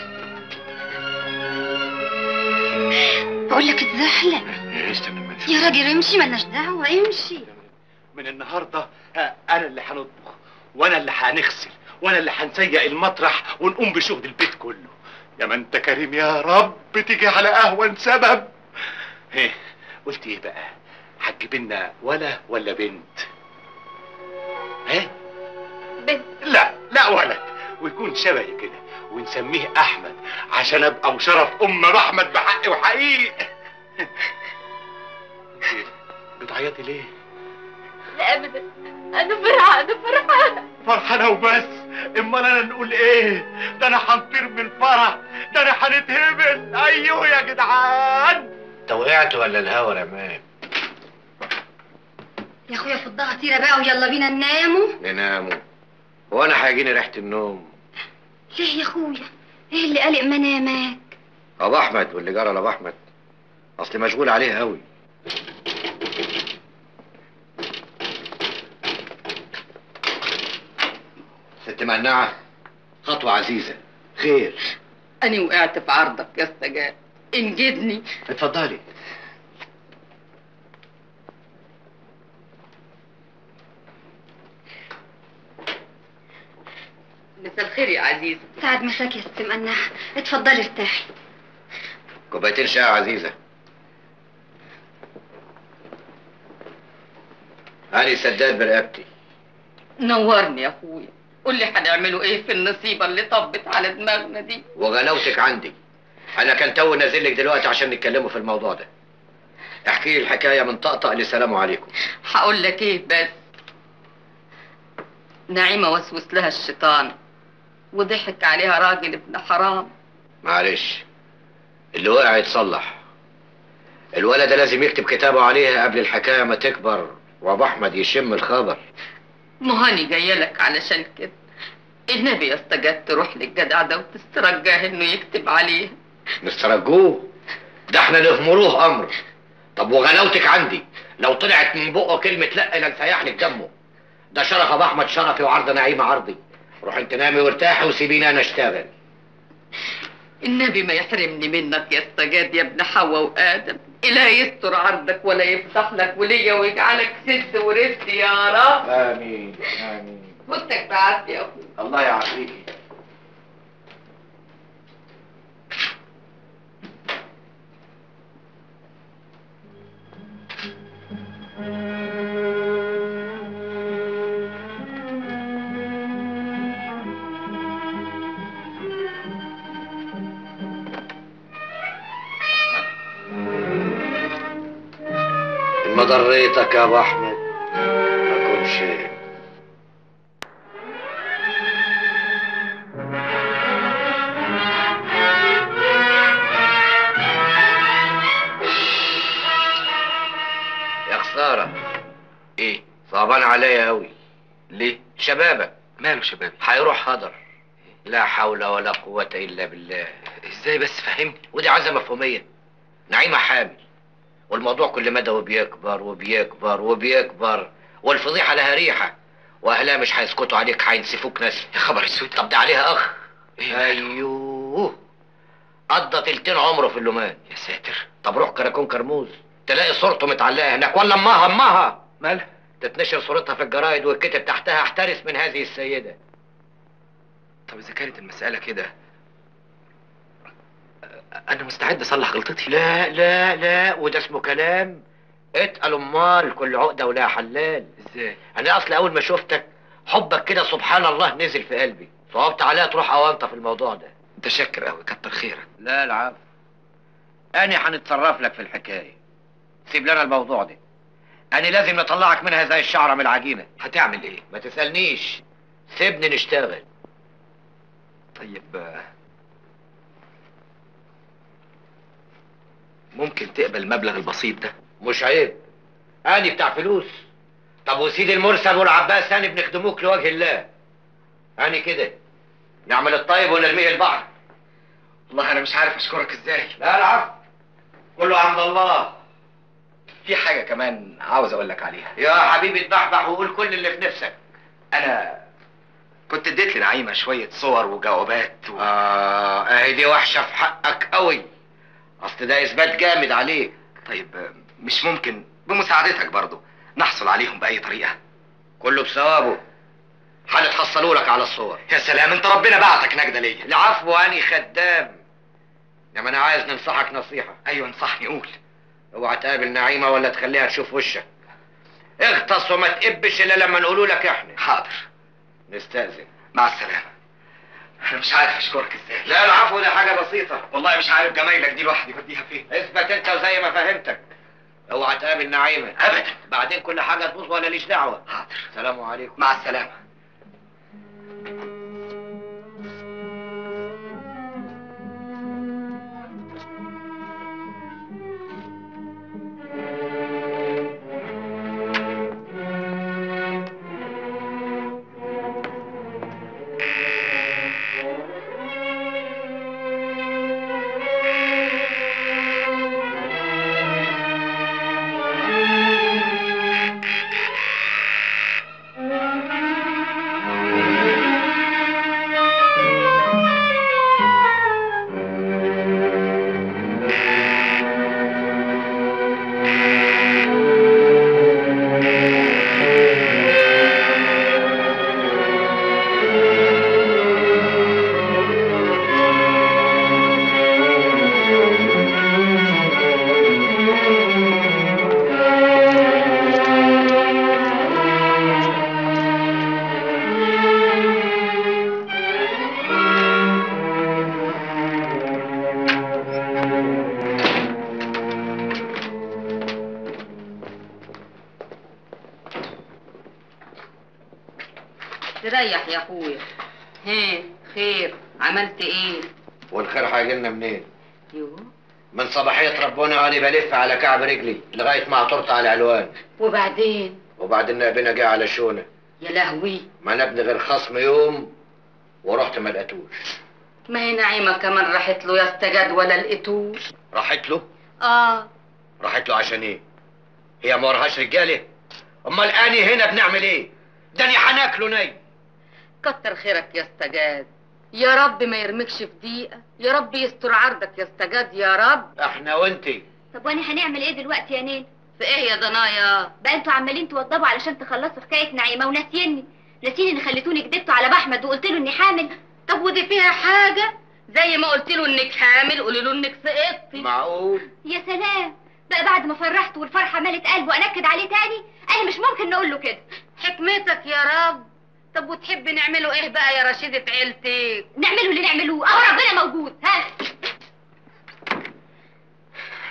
بقول لك اتزحلق يا استنى ما نشوف. يا راجل امشي ملناش دعوة امشي. من النهارده آه، أنا اللي هنطبخ وأنا اللي هنغسل وأنا اللي هنسيق المطرح ونقوم بشغل البيت كله. يا ما انت كريم يا رب تيجي على اهون سبب إيه قلت إيه بقى؟ هتجيب لنا ولا ولا بنت؟ إيه بنت. لا لا ولد. ويكون شبهي كده ونسميه أحمد عشان أبقى وشرف أم أحمد بحق وحقيقي. بتعيطي ليه؟ لا أبدا. أنا فرحانة فرحانة فرحانة وبس أمال أنا نقول إيه؟ ده أنا هنطير من الفرح. ده أنا هنتهبل أيوه يا جدعان. أنت وقعت ولا الهوا رماك يا أخويا فضها طيرة بقى ويلا بينا. نناموا؟ نناموا. وأنا هيجيني ريحة النوم. ليه يا أخويا؟ إيه اللي قلق منامك؟ أبو أحمد واللي جرى لأبو أحمد. أصل مشغول عليه قوي ست مناعة خطوة عزيزة. خير. أنا وقعت في عرضك يا استجاب. إنجدني. اتفضلي. مساء الخير يا عزيز سعد مساك يا ست مقنعة اتفضلي ارتاحي كوبايتين شاي يا عزيزة. هاني سداد برقبتي. نورني يا أخويا. قول لي هنعملوا إيه في النصيبة اللي طبت على دماغنا دي؟ وغلاوتك عندي. أنا كان تو نازل لك دلوقتي عشان نتكلموا في الموضوع ده. احكي لي الحكاية من طقطق لسلام عليكم. هقول لك إيه بس. نعيمة وسوس لها الشيطان. وضحك عليها راجل ابن حرام. معلش اللي وقع يتصلح. الولد ده لازم يكتب كتابه عليها قبل الحكاية ما تكبر وأبو أحمد يشم الخبر. مهاني جاية لك علشان كده. النبي يا استجاد تروح للجدع ده وتسترجاه إنه يكتب عليها. نسترجوه؟ ده إحنا نغمروه أمر. طب وغلاوتك عندي؟ لو طلعت من بقه كلمة لا لنسيح لك دمه ده شرف أبو أحمد شرفي وعرض نعيمة عرضي. روح انت نامي وارتاحي وسيبيني أنا اشتغل النبي ما يحرمني منك يا استجاد يا ابن حواء وآدم. لا يستر عرضك ولا يفتح لك وليا ويجعلك سد ورد يا رب. آمين آمين. فوتك بعافية يا أخوي. الله يعافيكي ما ضريتك يا أبو أحمد. ما كل شيء. يا خسارة. إيه صعبان عليا أوي. ليه؟ شبابك. ماله شبابي؟ هيروح هدر. لا حول ولا قوة إلا بالله. إزاي بس؟ فهمني. ودي عايزة مفهومية. نعيمة حامل. والموضوع كل مدى وبيكبر وبيكبر وبيكبر والفضيحة لها ريحة وأهلها مش هيسكتوا عليك هينسفوك نسف يا خبر أسود. طب ده عليها أخ. إيه؟ أيوه. قضى تلتين عمره في اللومان. يا ساتر. طب روح كراكون كرموز. تلاقي صورته متعلقة هناك. ولا أمها أمها. مالها؟ تتنشر صورتها في الجرايد ويتكتب تحتها. احترس من هذه السيدة. طب إذا كانت المسألة كده أنا مستعد أصلح غلطتي؟ لا لا لا وده اسمه كلام. اتقل أمال كل عقدة ولها حلال. إزاي؟ أنا أصل أول ما شفتك حبك كده سبحان الله نزل في قلبي. صعبت عليها تروح أوانطة في الموضوع ده. متشكر قوي كتر خيرك. لا العفو. أنا هنتصرف لك في الحكاية. سيب لنا الموضوع ده. أنا لازم نطلعك منها زي الشعرة من العجينة. هتعمل إيه؟ ما تسألنيش. سيبني نشتغل. طيب آه، ممكن تقبل المبلغ البسيط ده. مش عيب. آني بتاع فلوس. طب وسيدي المرسل والعباس هاني بنخدموك لوجه الله. آني كده. نعمل الطيب ونرميه البحر؟ والله أنا مش عارف أشكرك إزاي. لا العفو كله عند الله. في حاجة كمان عاوز أقول لك عليها. يا حبيبي اتبحبح وقول كل اللي في نفسك. أنا كنت اديت لنعيمة شوية صور وجوابات و... آه أهي دي وحشة في حقك قوي أصل ده إثبات جامد عليك. طيب مش ممكن بمساعدتك برضو نحصل عليهم بأي طريقة؟ كله بثوابه. هنتحصلوا لك على الصور. يا سلام أنت ربنا بعتك نجدة ليا. العفو أني خدام. يا ما أنا عايز ننصحك نصيحة. أيوه انصحني قول. اوعى تقابل نعيمة ولا تخليها تشوف وشك. اغطس وما تقبش إلا لما نقولوا لك إحنا. حاضر. نستأذن. مع السلامة. أنا مش عارف أشكرك إزاي. لا العفو ده حاجة بسيطة. والله مش عارف جمايلك دي لوحدي بديها فين. اثبت أنت زي ما فهمتك. اوعى تقابل نعيمة. ابدا. بعدين كل حاجة تبوظ ولا ليش دعوة؟ حاضر. سلام عليكم. مع السلامة. بلف على كعب رجلي لغاية ما عطرت على العنوان وبعدين؟ وبعدين نقبنا جه على شونه. يا لهوي. ما نبني غير خصم يوم ورحت ما لقيتوش. ما هي نعيمة كمان راحت له يا استجاد ولا لقيتوش؟ راحت له؟ آه. راحت له عشان إيه؟ هي ما وراهاش رجالة؟ أمال أني هنا بنعمل إيه؟ ده أنا هناكله ني كتر خيرك يا استجاد يا رب ما يرمكش في ضيقة. يا رب يستر عرضك يا استجاد يا رب. إحنا وأنتي. طب وأنا هنعمل إيه دلوقتي يا نيل؟ في إيه يا ضنايا؟ بقى أنتوا عمالين توضبوا علشان تخلصوا حكاية نعيمة وناسيني ناسيني ان خليتوني كدبتوا على احمد وقلت له إني حامل. طب ودي فيها حاجة؟ زي ما قلت له إنك حامل قولي له إنك سقطتي. معقول؟ يا سلام. بقى بعد ما فرحت والفرحة ملت قلبه انكد عليه تاني أنا مش ممكن نقول له كده. حكمتك يا رب. طب وتحبي نعمله إيه بقى يا رشيدة عيلتك؟ نعمله اللي نعملوه. أهو ربنا موجود. ها؟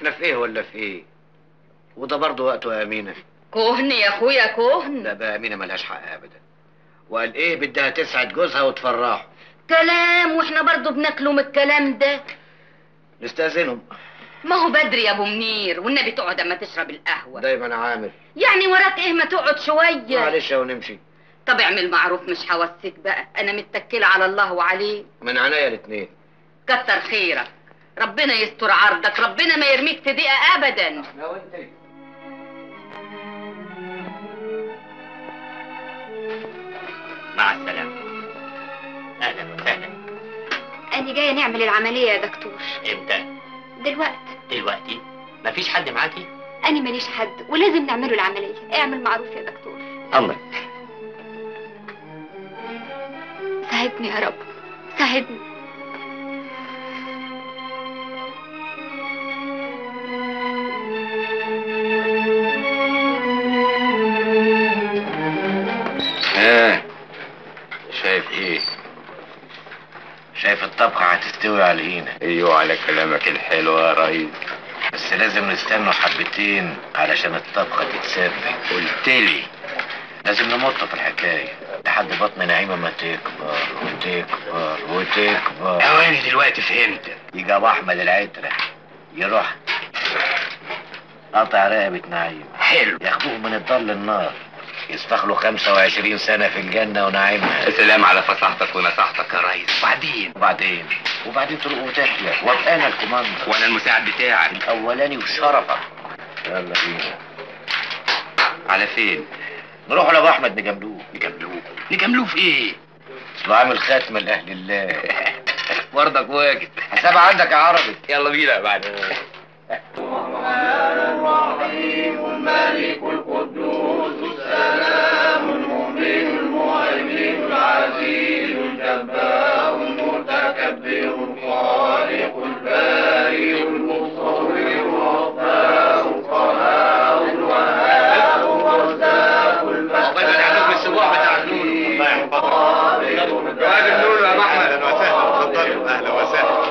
إحنا في إيه ولا في إيه؟ وده برضه وقته يا امينه كهن يا اخويا كهن. لا بقى امينه ملهاش حق ابدا. وقال إيه؟ بدها تسعد جوزها وتفرحه. كلام وإحنا برضو بناكله من الكلام ده. نستأذنهم. ما هو بدري يا أبو منير والنبي تقعد أما تشرب القهوة. دايما عامل. يعني وراك إيه؟ ما تقعد شوية. معلش ونمشي. طب اعمل معروف مش هوسيك بقى. أنا متكلة على الله وعليه. من عناية الاتنين. كتر خيرك. ربنا يستر عرضك ربنا ما يرميك في ضيقة ابدا. مع السلامة. أهلا وسهلا. أنا جاية نعمل العملية يا دكتور. إمتى؟ دلوقتي. دلوقتي؟ مفيش حد معاكي؟ أنا ماليش حد ولازم نعمله العملية. اعمل معروف يا دكتور. أمرك ساعدني يا رب. ساعدني. شايف الطبخة هتستوي على أيوه على كلامك الحلو يا ريس. بس لازم نستنى حبتين علشان الطبخة تتسبك قلت لي. لازم نمط في الحكاية لحد بطن نعيمة ما تكبر وتكبر وتكبر. أواني دلوقتي فهمت. يجي أبو أحمد العترة. يروح. قطع رقبة نعيم حلو. ياخدوه من الضل للنار يستخلوا 25 سنة في الجنة ونعيمها. سلام على فصاحتك ونصاحتك يا ريس. وبعدين؟ وبعدين؟ وبعدين تروح وتحيا. وابقى أنا الكوماندر وأنا المساعد بتاعك. الأولاني وشرفك. يلا بينا. على فين؟ نروح لأبو أحمد نجاملوه. نجاملوه. نجاملوه في إيه؟ اصله عامل ختمة لأهل الله. برضك واجد حساب عندك يا عربي. يلا بينا بعد. الملك القدوس. السلام المؤمن المهيمن العزيز الجبار المتكبر الخالق البارئ المصور الغفار القهار الوهاب الرزاق عقبال ما تعملوا الأسبوع بتاع النون الله يحفظك جواد النون يا احمد أهلا وسهلا اتفضلوا أهلا وسهلا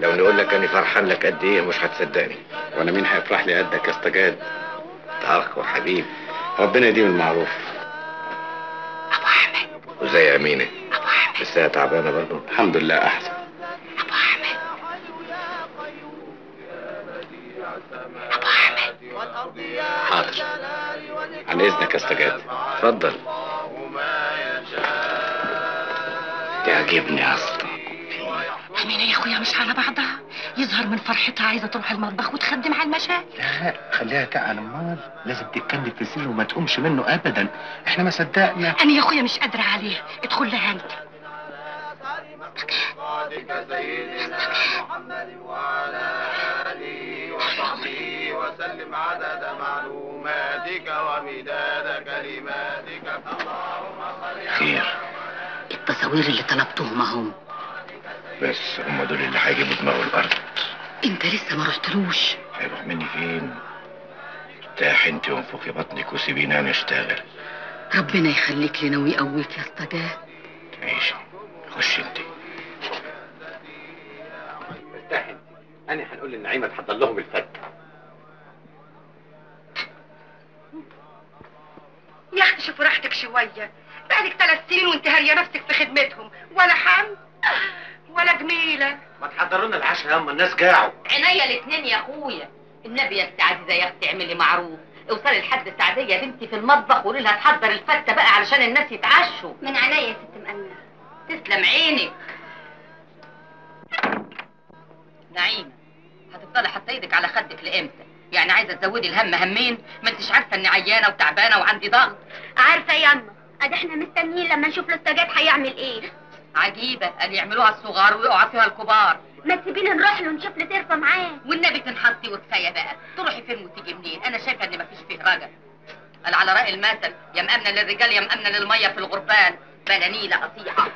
لو نقول لك أني فرحان لك قد إيه مش هتصدقني. وأنا مين هيفرح لي قدك يا استجاد؟ اخ وحبيب. ربنا يديم المعروف. وزي أمينة. أبو أحمد. لسه تعبانة برضه الحمد لله أحسن. حاضر. عن إذنك يا استجاد. اتفضل. تعجبني أصلا. على بعضها يظهر من فرحتها عايزة تروح المطبخ وتخدم على المشاكل لا خليها تعال امال لازم تتكلم في سنه وما تقومش منه ابدا. إحنا ما صدقنا. أنا يا أخويا مش قادرة عليه. ادخل لها وصحبه وسلم عدد معلوماتك ومداد كلماتك اللهم صل خير. التصاوير اللي طلبتهم اهم بس هم دول اللي هيجيبوا دماغه الأرض. انت لسه ما رحتلوش. هيروح مني فين؟ ارتاح انت وانفخي بطنك وسيبيني أنا اشتغل ربنا يخليك لنا ويقويك يا استجاه ماشي. خش انت. ارتاحي أنا هنقول للنعيمة تحضر لهم الفته يا أختي شوفي راحتك شوية. بقالك ثلاث سنين وانت هارية نفسك في خدمتهم. ولا حمد ولا جميلة. ما تحضروا لنا العشاء ياما الناس جاعوا. عينيا الاتنين يا أخويا. النبي يا ست عزيزه يا أختي اعملي معروف. اوصلي لحد سعديه يا بنتي في المطبخ وقولي لها تحضر الفتة بقى علشان الناس يتعشوا. من عينيا يا ست مأمنة. تسلم عينك. نعيمة هتفضلي حاطه إيدك على خدك لامتى؟ يعني عايزة تزودي الهم همين؟ ما انتش عارفة اني عيانة وتعبانة وعندي ضغط. عارفة ياما ادي إحنا مستنيين لما نشوف الأستاذات هيعمل إيه. عجيبة قال يعملوها الصغار ويقعوا فيها الكبار ما تسيبينا نروح له نشوف له ترفه معاه والنبي تنحطي وكفايه بقى تروحي فين وتيجي منين أنا شايفه ان مفيش فيه رجل قال على راي المثل يا مأمنة للرجال يا مأمنة للميه في الغربان بلا نيله قصيحه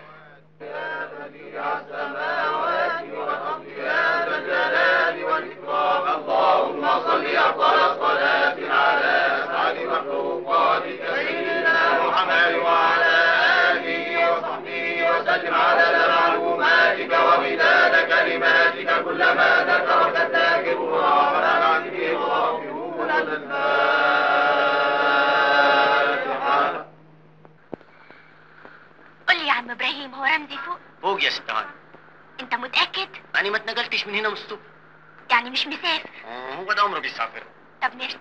اللهم صل أفضل ومداد كلماتك كلما ذكرك الغافلون الفاتحة قول لي يا عم إبراهيم هو رمزي فوق؟ فوق يا ست هاني أنت متأكد؟ أنا ما اتنقلتش من هنا من الصبح يعني مش مسافر. آه، هو ده عمره بيسافر. طب نفسي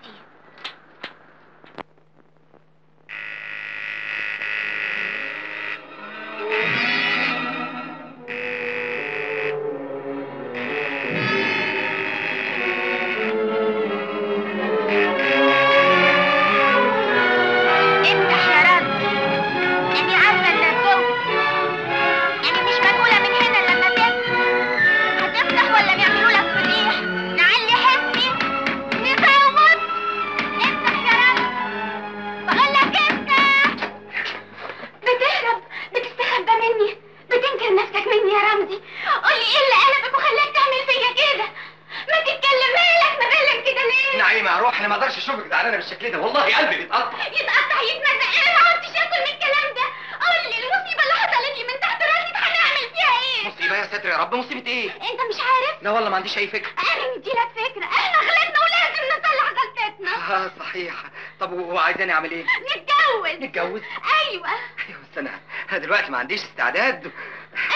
ما عنديش استعداد.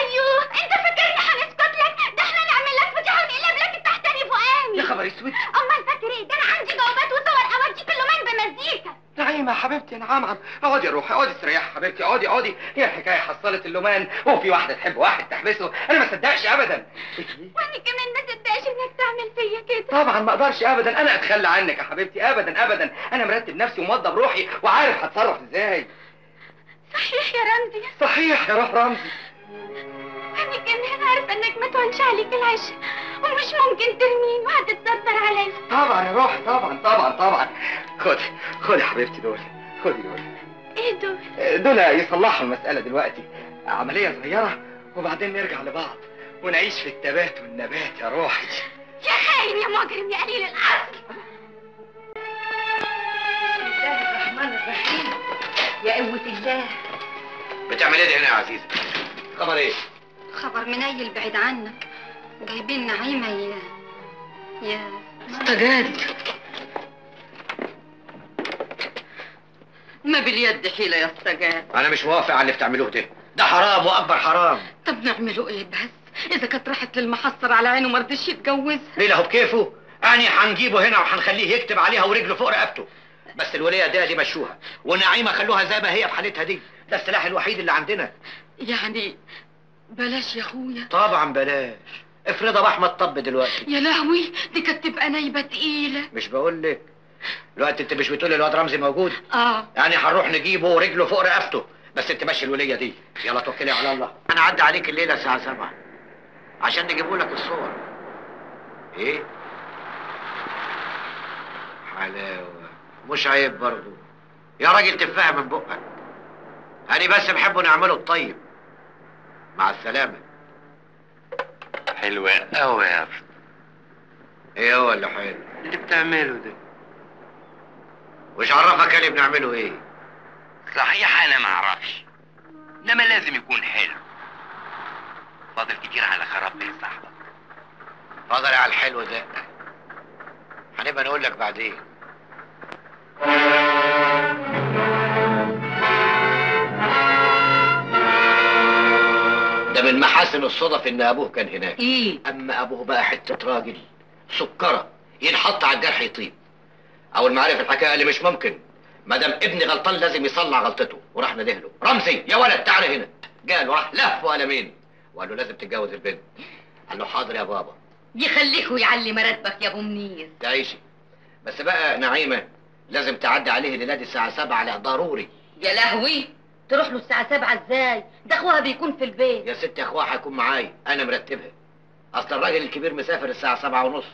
أيوه أنت فاكرني هنسكت لك ده إحنا نعمل لك فتح ونقلب لك التحتاني فوقاني يا خبر أسود. امال فاكر إيه ده أنا عندي جوابات وصور اوريك اللومان بمزيكا. نعيمه يا حبيبتي يا نعم عم. أقعدي يا روحي أقعدي استريحي يا حبيبتي أقعدي أقعدي. هي الحكاية حصلت اللومان هو في واحدة تحب واحد تحبسه. أنا ما صدقش ابدا. وأنا كمان ما صدقش إنك تعمل فيا كده. طبعا ما أقدرش ابدا. أنا أتخلى عنك يا حبيبتي ابدا ابدا. أنا مرتب نفسي وموضب روحي وعارف هتصرف إزاي. صحيح يا رمزي. صحيح يا روح رمزي. أنا كمان عارفه إنك ما تهونش عليك العشق ومش ممكن ترميني وهتتستر عليا. طبعا يا روح طبعا طبعا طبعا. خد خد يا حبيبتي دول خدي دول. إيه دول؟ دول يصلحوا المسألة دلوقتي. عملية صغيرة وبعدين نرجع لبعض ونعيش في التبات والنبات يا روحي. يا خاين يا مجرم يا قليل الاصل بسم الله الرحمن الرحيم. يا قوة الله. بتعمل إيه ده هنا يا عزيزة؟ خبر إيه؟ خبر منيل بعيد عنك؟ جايبين نعيمة يا يا استجاد ما باليد حيلة يا استجاد أنا مش موافق على اللي بتعملوه ده. ده حرام وأكبر حرام. طب نعمله إيه بس؟ إذا كانت راحت للمحصر على عينه ما رضيش يتجوزها. ليه له بكيفه؟ يعني هنجيبه هنا وهنخليه يكتب عليها ورجله فوق رقبته. بس الولية دي دي مشوها ونعيمة خلوها زي ما هي في حالتها دي. ده السلاح الوحيد اللي عندنا. يعني بلاش يا أخويا. طبعا بلاش. افرض أبو أحمد طب دلوقتي. يا لهوي دي كانت تبقى نايبة تقيلة. مش بقول لك دلوقتي انت مش بتقولي الواد رمزي موجود؟ آه. يعني هنروح نجيبه ورجله فوق رقبته. بس انت ماشي الولية دي. يلا توكلي على الله. أنا عدى عليك الليلة الساعة 7 عشان نجيبوا لك الصور. إيه؟ حلاوة. مش عيب برضو. يا راجل تفهم من بقك. أنا بس بحبه نعمله الطيب. مع السلامة. حلوة قوي يا ابني إيه هو اللي حلو؟ اللي بتعمله ده؟ وش عرفك اللي بنعمله إيه؟ صحيح أنا ما أعرفش. إنما لازم يكون حلو. فاضل كتير على خراب بيت صاحبك فاضل على الحلو ده. هنبقى نقول لك بعدين. ده من محاسن الصدف إن أبوه كان هناك. إيه؟ أما أبوه بقى حتة راجل سكرة ينحط على الجرح يطيب. اول ما عرف الحكاية قال لي مش ممكن. ما دام ابني غلطان لازم يصلع غلطته. وراح ندهله رمزي يا ولد تعالى هنا. قال وراح لف وقلمين وقال له لازم تتجوز البنت. قال له حاضر يا بابا. يخليك ويعلي مراتبك يا أبو منير. تعيشي. بس بقى نعيمة لازم تعدي عليه الليلة دي الساعة 7 لا ضروري. يا لهوي! تروح له الساعة سبعة إزاي؟ ده أخوها بيكون في البيت. يا ست أخوها هيكون معايا أنا مرتبها. أصل الراجل الكبير مسافر الساعة سبعة ونص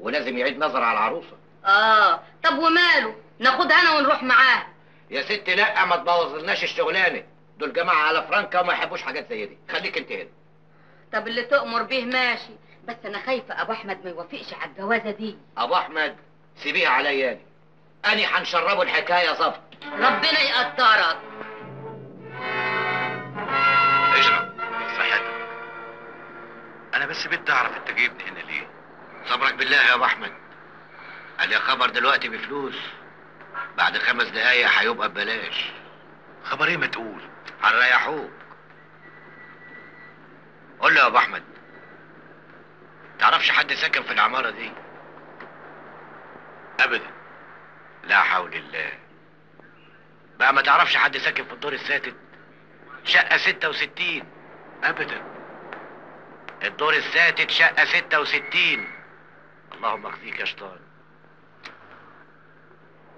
ولازم يعيد نظر على العروسة. آه طب وماله؟ ناخدها أنا ونروح معاه يا ست لا ما تبوظلناش الشغلانة. دول جماعة على فرانكا وما يحبوش حاجات زي دي. خليك انت هنا. طب اللي تؤمر بيه ماشي. بس أنا خايفة أبو أحمد ما يوافقش على الجوازة دي. أبو أحمد سيبيها عليا. أنا أني هنشربه الحكاية ظبط ربنا يقدرك. اشرب صحتك أنا بس بدي أعرف أنت جايبني هنا ليه صبرك بالله يا أبو أحمد. قال يا خبر دلوقتي بفلوس. بعد خمس دقايق هيبقى ببلاش. خبر إيه ما تقول هنريحوك. قول له يا أبو أحمد. تعرفش حد ساكن في العمارة دي؟ ابدا. لا حول الله. بقى ما تعرفش حد ساكن في الدور السادس؟ شقة 66 ابدا. الدور السادس شقة 66 اللهم اخزيك يا شيطان.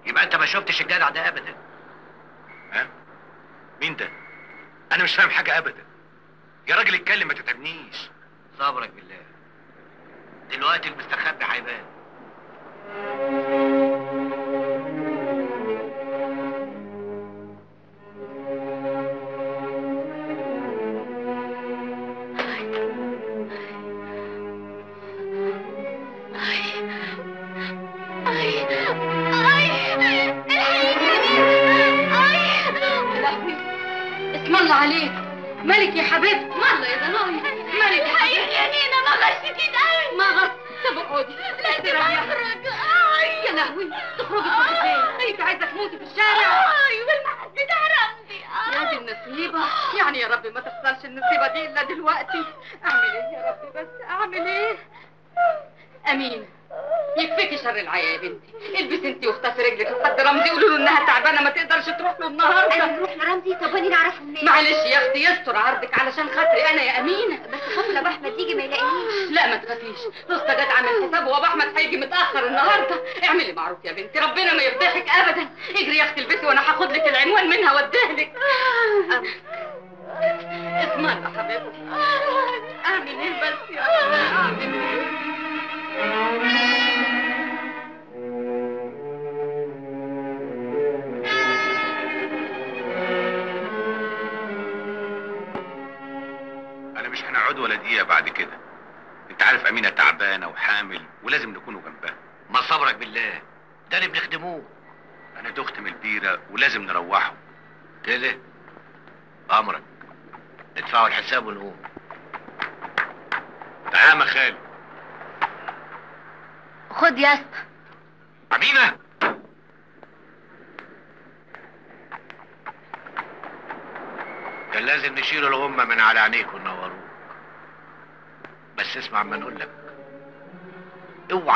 يبقى أنت ما شفتش الجدع ده ابدا. ها؟ مين ده؟ أنا مش فاهم حاجة ابدا. يا راجل اتكلم ما تتعبنيش. صبرك بالله. دلوقتي المستخبي هيبان.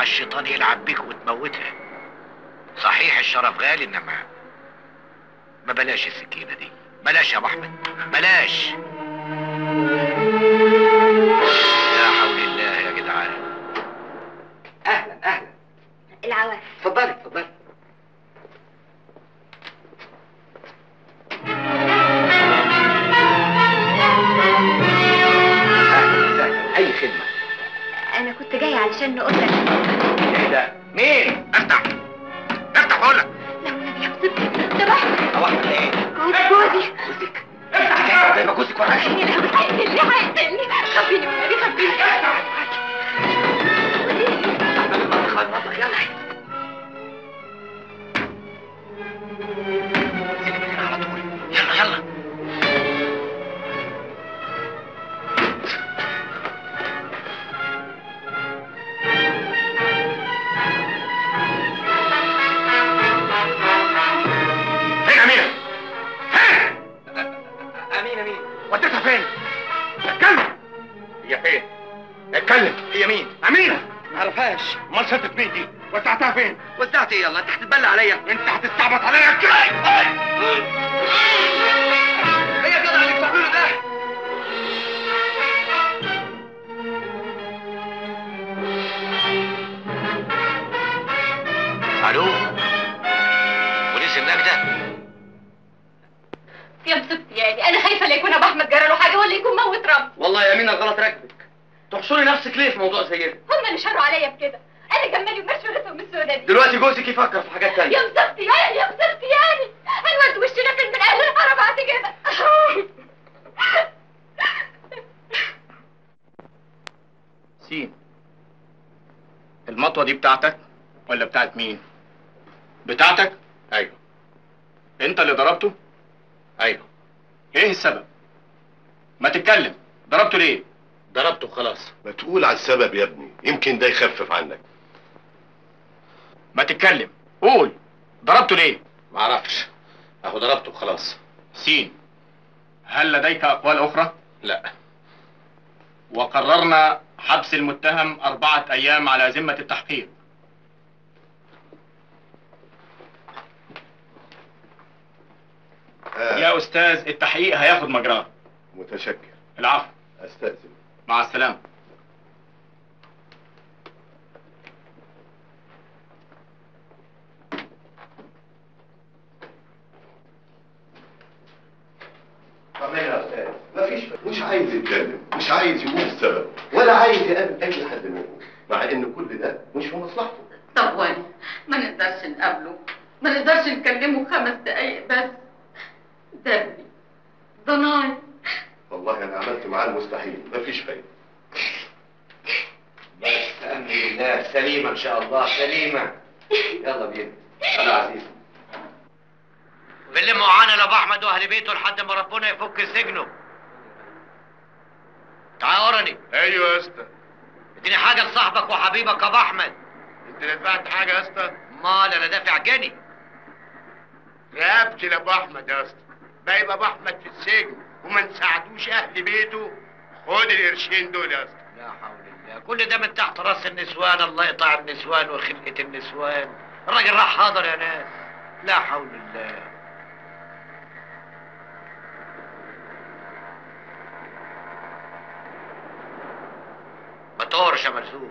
الشيطان يلعب بيك وتموتها. صحيح الشرف غالي إنما ما بلاش السكينة دي. بلاش يا أبو أحمد. بلاش. لا حول الله يا جدعان. أهلا أهلا. العواف اتفضلي اتفضلي أهلا وسهلا أي خدمة؟ أنا كنت جاي علشان نقول لك ده مين؟ أفتح. أفتح أقول لك. لو ده هو احمد إيه جوزي جوزك أفتح كده زي ما جوزك وراك يا لهوي هيقتلني هيقتلني خبيني والنبي خبيني المطبخ يلا يلا المتهم أربعة أيام على ذمة التحقيق. يا أستاذ التحقيق هياخد مجراه. متشكر. العفو. أستأذن. مع السلامة. طب يا أستاذ مفيش مش عايز يتكلم مش عايز يقول السبب ولا عايز يقابل أي حد منهم. مع إن كل ده مش في مصلحته. طب وأنا؟ ما نقدرش نقابله. ما نقدرش نكلمه خمس دقايق بس. دبي ضناي. والله أنا عملت معاه المستحيل. مفيش فايدة. بس أمن بالله سليمة إن شاء الله سليمة. يلا بينا. أنا عزيز. بنلموا معانا لابو احمد واهل بيته لحد ما ربنا يفك سجنه. تعال ورني. أيوه يا اسطى. اديني حاجة لصاحبك وحبيبك ابو احمد. انت دفعت حاجة يا اسطى. امال أنا دافع جني. رقبتي لابو احمد يا اسطى. بقى ابو احمد في السجن وما نساعدوش أهل بيته. خد القرشين دول يا اسطى. لا حول الله. كل ده من تحت راس النسوان. الله يقطع النسوان وخلقة النسوان. الراجل راح حاضر يا ناس. لا حول الله. ما تقهرش يا مرزوق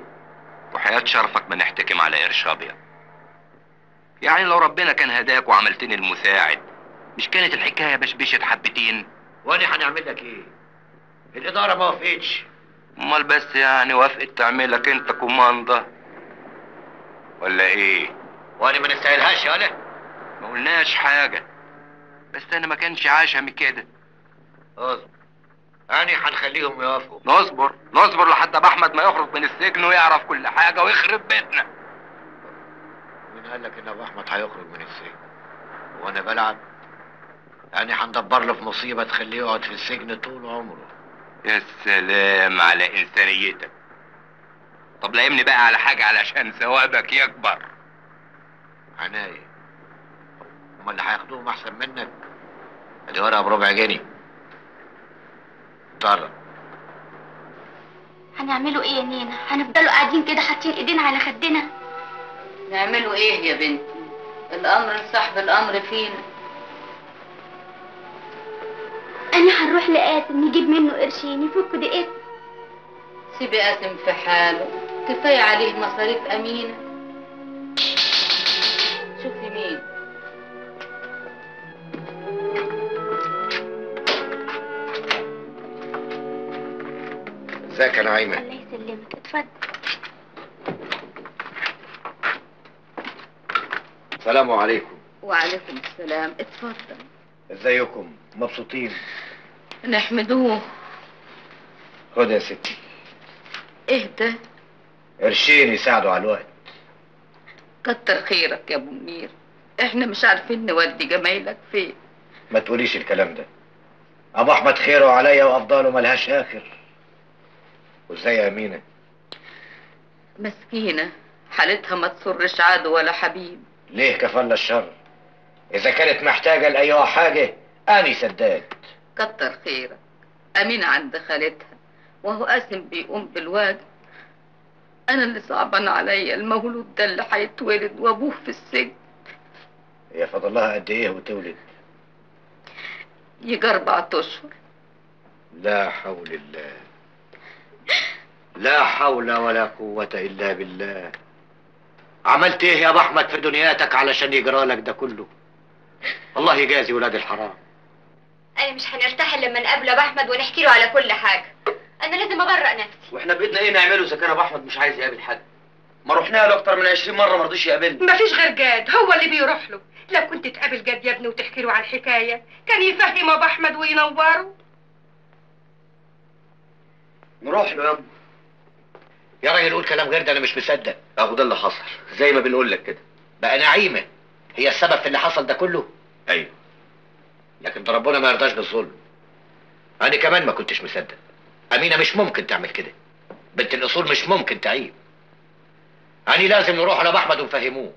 وحياة شرفك ما نحتكم على قرش أبيض. يعني لو ربنا كان هداك وعملتني المساعد مش كانت الحكاية بشبشت حبتين؟ وأنا هنعمل لك إيه؟ الإدارة ما وافقتش. أمال بس يعني وافقت تعملك أنت كوماندا؟ ولا إيه؟ وأنا ما نستاهلهاش يا ولا ما قلناش حاجة. بس أنا ما كانش عشمي كده. أصبر. أنا هنخليهم يوافقوا. نصبر. نصبر لحد ابو أحمد ما يخرج من السجن ويعرف كل حاجة ويخرب بيتنا. مين قال لك إن أبو أحمد هيخرج من السجن؟ وأنا بلعب. أنا هندبر له في مصيبة تخليه يقعد في السجن طول عمره. يا سلام على إنسانيتك. طب لايمني بقى على حاجة علشان ثوابك يكبر. عناية. هما اللي هياخدوهم أحسن منك؟ ادي ورقه بربع جنيه. طرق هنعملوا إيه يا نينا؟ هنفضلوا قاعدين كده حاطين ايدينا على خدنا؟ نعملوا إيه يا بنتي؟ الامر لصاحب الامر فينا. أنا هنروح لقاسم نجيب منه قرشين يفكوا دقيقة سيبي قاسم في حاله. كفاية عليه مصاريف أمينة. شوفي مين. ازيك يا نعيمة. الله يسلمك. اتفضل. السلام عليكم. وعليكم السلام. اتفضل. ازيكم؟ مبسوطين؟ نحمدوه خد يا ستي. اهدى. قرشين يساعدوا على الوقت. كتر خيرك يا أبو منير. إحنا مش عارفين نودي جمايلك فين. ما تقوليش الكلام ده. أبو أحمد خيره عليا وأفضاله ملهاش آخر. وازاي يا أمينة؟ مسكينة حالتها ما تسرش عدو ولا حبيب. ليه كفلنا الشر؟ إذا كانت محتاجة لأي حاجة أني سداد. كتر خيرك. أمينة عند خالتها وهو قاسم بيقوم بالواجب. أنا اللي صعبان عليا المولود ده اللي هيتولد وأبوه في السجن. هي فاضل لها قد إيه وتولد؟ يجي أربعة أشهر. لا حول الله. لا حول ولا قوة إلا بالله. عملت إيه يا أبو أحمد في دنياتك علشان يجرى لك ده كله؟ الله يجازي ولاد الحرام. أنا مش هنرتاح لما نقابل أبو أحمد ونحكي له على كل حاجة. أنا لازم ابرأ نفسي. وإحنا بإيدنا إيه نعمله إذا كان أبو أحمد مش عايز يقابل حد؟ ما رحنا له أكتر من 20 مرة ما رضيش يقابلنا. مفيش غير جاد هو اللي بيروح له. لو كنت تقابل جاد يا ابني وتحكي له على الحكاية كان يفهم أبو أحمد وينوره. نروح له يا. يا راجل قول كلام غير ده أنا مش مصدق. اهو ده اللي حصل. زي ما بنقول لك كده. بقى نعيمة. هي السبب في اللي حصل ده كله؟ أيوه. لكن ده ربنا ما يرضاش بالظلم. أنا كمان ما كنتش مصدق. أمينة مش ممكن تعمل كده. بنت الأصول مش ممكن تعيب. أنا لازم نروح على احمد ونفهموه.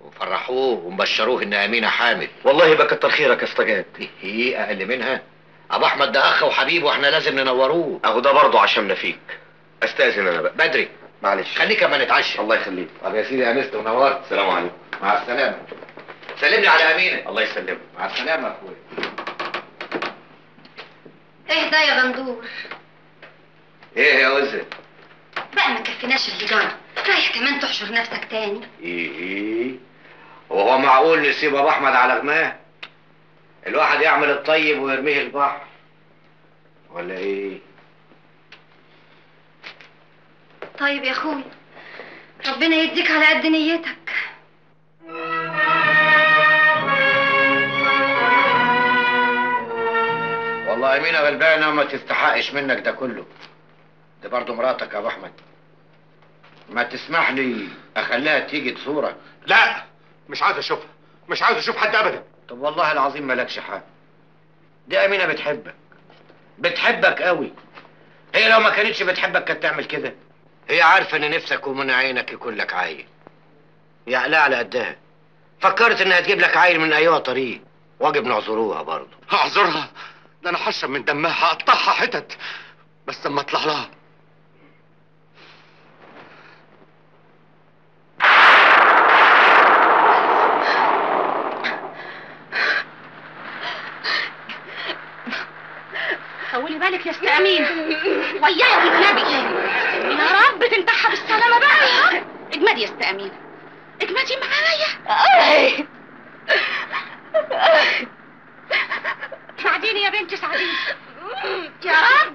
وفرحوه ومبشروه إن أمينة حامل. والله يبقى كتر خيرك يا استجاد إيه أقل منها. أبو أحمد ده أخ وحبيب وإحنا لازم ننوروه. أهو ده برضه عشمنا فيك أستأذن أنا بقى. بدري. معلش. خليك أما نتعشى. الله يخليك. طب يا سيدي أنست ونورت. السلام عليكم. مع السلامة. سلم لي على أمينة. الله يسلمك. مع السلامة يا أخويا. إيه ده يا غندور؟ إيه يا وزن بقى ما كفيناش الهجارة. رايح كمان تحشر نفسك تاني. إيه إيه. وهو معقول نسيب أبو أحمد على غماه؟ الواحد يعمل الطيب ويرميه البحر. ولا إيه؟ طيب يا أخوي ربنا يديك على قد نيتك. والله امينه غلبانه ما تستحقش منك ده كله؟ دي برضه مراتك يا أبو أحمد. ما تسمح لي أخليها تيجي تصورك. لا مش عايز اشوفها مش عايز أشوف حد ابدا. طب والله العظيم مالكش حق. دي أمينة بتحبك. بتحبك قوي. هي لو ما كانتش بتحبك كانت تعمل كده. هي عارفة إن نفسك ومن عينك يكون لك عيل. يا على قدها. فكرت إنها تجيب لك عيل من ايها طريق واجب نعذروها برضه. هعذرها ده أنا هشرب من دمها. هقطعها حتت. بس لما أطلع لها. بالك يا أستاذ أمين. وياها بالنبي يا رب تنتحى بالسلامه بقى. اجمدي يا أستاذ أمين. اجمدي معايا. ساعديني يا بنتي ساعديني. يا رب.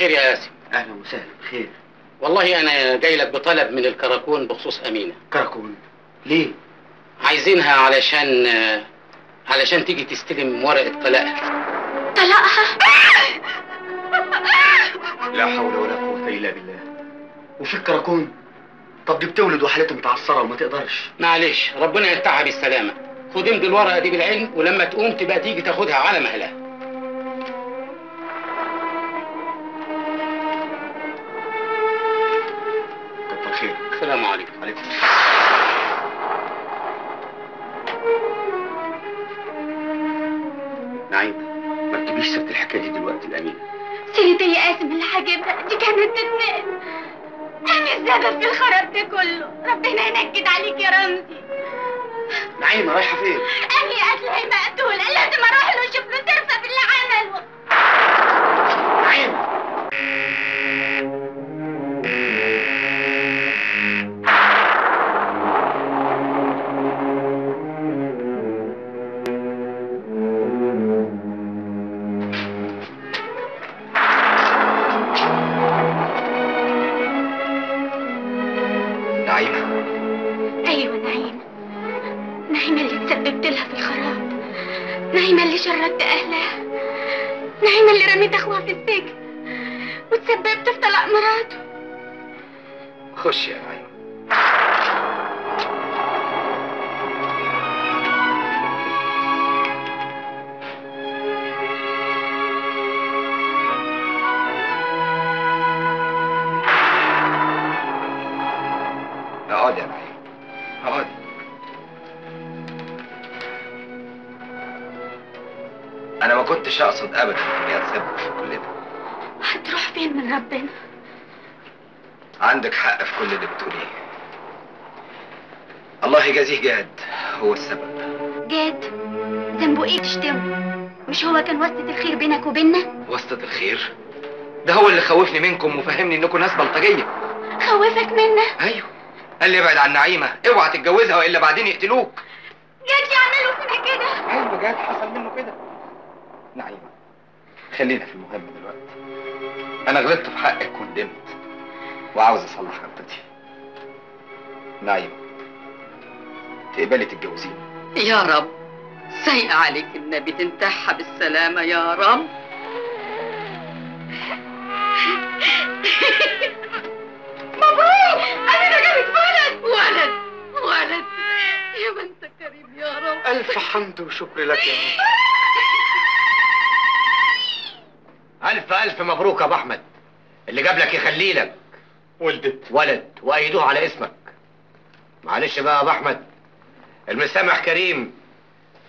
الخير يا ياسم أهلا وسهلا خير والله أنا جاي لك بطلب من الكراكون بخصوص أمينة. كراكون؟ ليه؟ عايزينها علشان علشان تيجي تستلم ورقه طلاقها؟ طلقها لا حول ولا قوة إلا بالله. وفي الكراكون؟ طب دي بتولد وحالتها متعصرة وما تقدرش. معلش ربنا يفتحها بالسلامة. خد امضي الورقة دي بالعلم ولما تقوم تبقى تيجي تاخدها على مهلها. السلام عليكم. عليكم نعيم ما تجيبيش سيرة الحكاية دي دلوقتي الأمين سيرة يا قاسم اللي هجيبها دي كانت تتنقل أنا السبب في الخراب ده كله. ربنا ينكد عليك يا رمزي. نعيمة رايحة فين؟ أنا أصلي مقتول لازم أروح له أشوف له ترفة نعيمة أيوة نعيمة نعيمة اللي تسببت لها في الخراب. نعيمة اللي شردت أهلها. نعيمة اللي رميت أخوها في السجن. وتسببت في طلاق مراته. خش يا نعيمة كنتش أقصد ابدا إني أتسبب في كل ده هتروح فين من ربنا؟ عندك حق في كل اللي بتقوليه. الله يجازيه جاد هو السبب. جاد ذنبه إيه تشتمه؟ مش هو كان واسطة الخير بينك وبيننا؟ واسطة الخير؟ ده هو اللي خوفني منكم وفهمني إنكم ناس بلطجية. خوفك منا؟ أيوه. قال لي ابعد عن نعيمة. اوعى تتجوزها وإلا بعدين يقتلوك. جاد يعملوا فينا كده. أيوه جاد حصل منه كده. نعيمة. خلينا في المهم دلوقتي. أنا غلطت في حقك وندمت. وعاوز أصلح غلطتي نعيمة تقبلي تتجوزيني. يا رب سيء عليك النبي تنتحى بالسلامة يا رب. مبروك أمينة جابت ولد. ولد ولد. يا ما انت كريم يا رب. ألف حمد وشكر لك يا رب. ألف ألف مبروك يا أبو أحمد. اللي جاب لك يخلي لك. ولدت. ولد. وأيدوه على اسمك. معلش بقى يا أبو أحمد. المسامح كريم.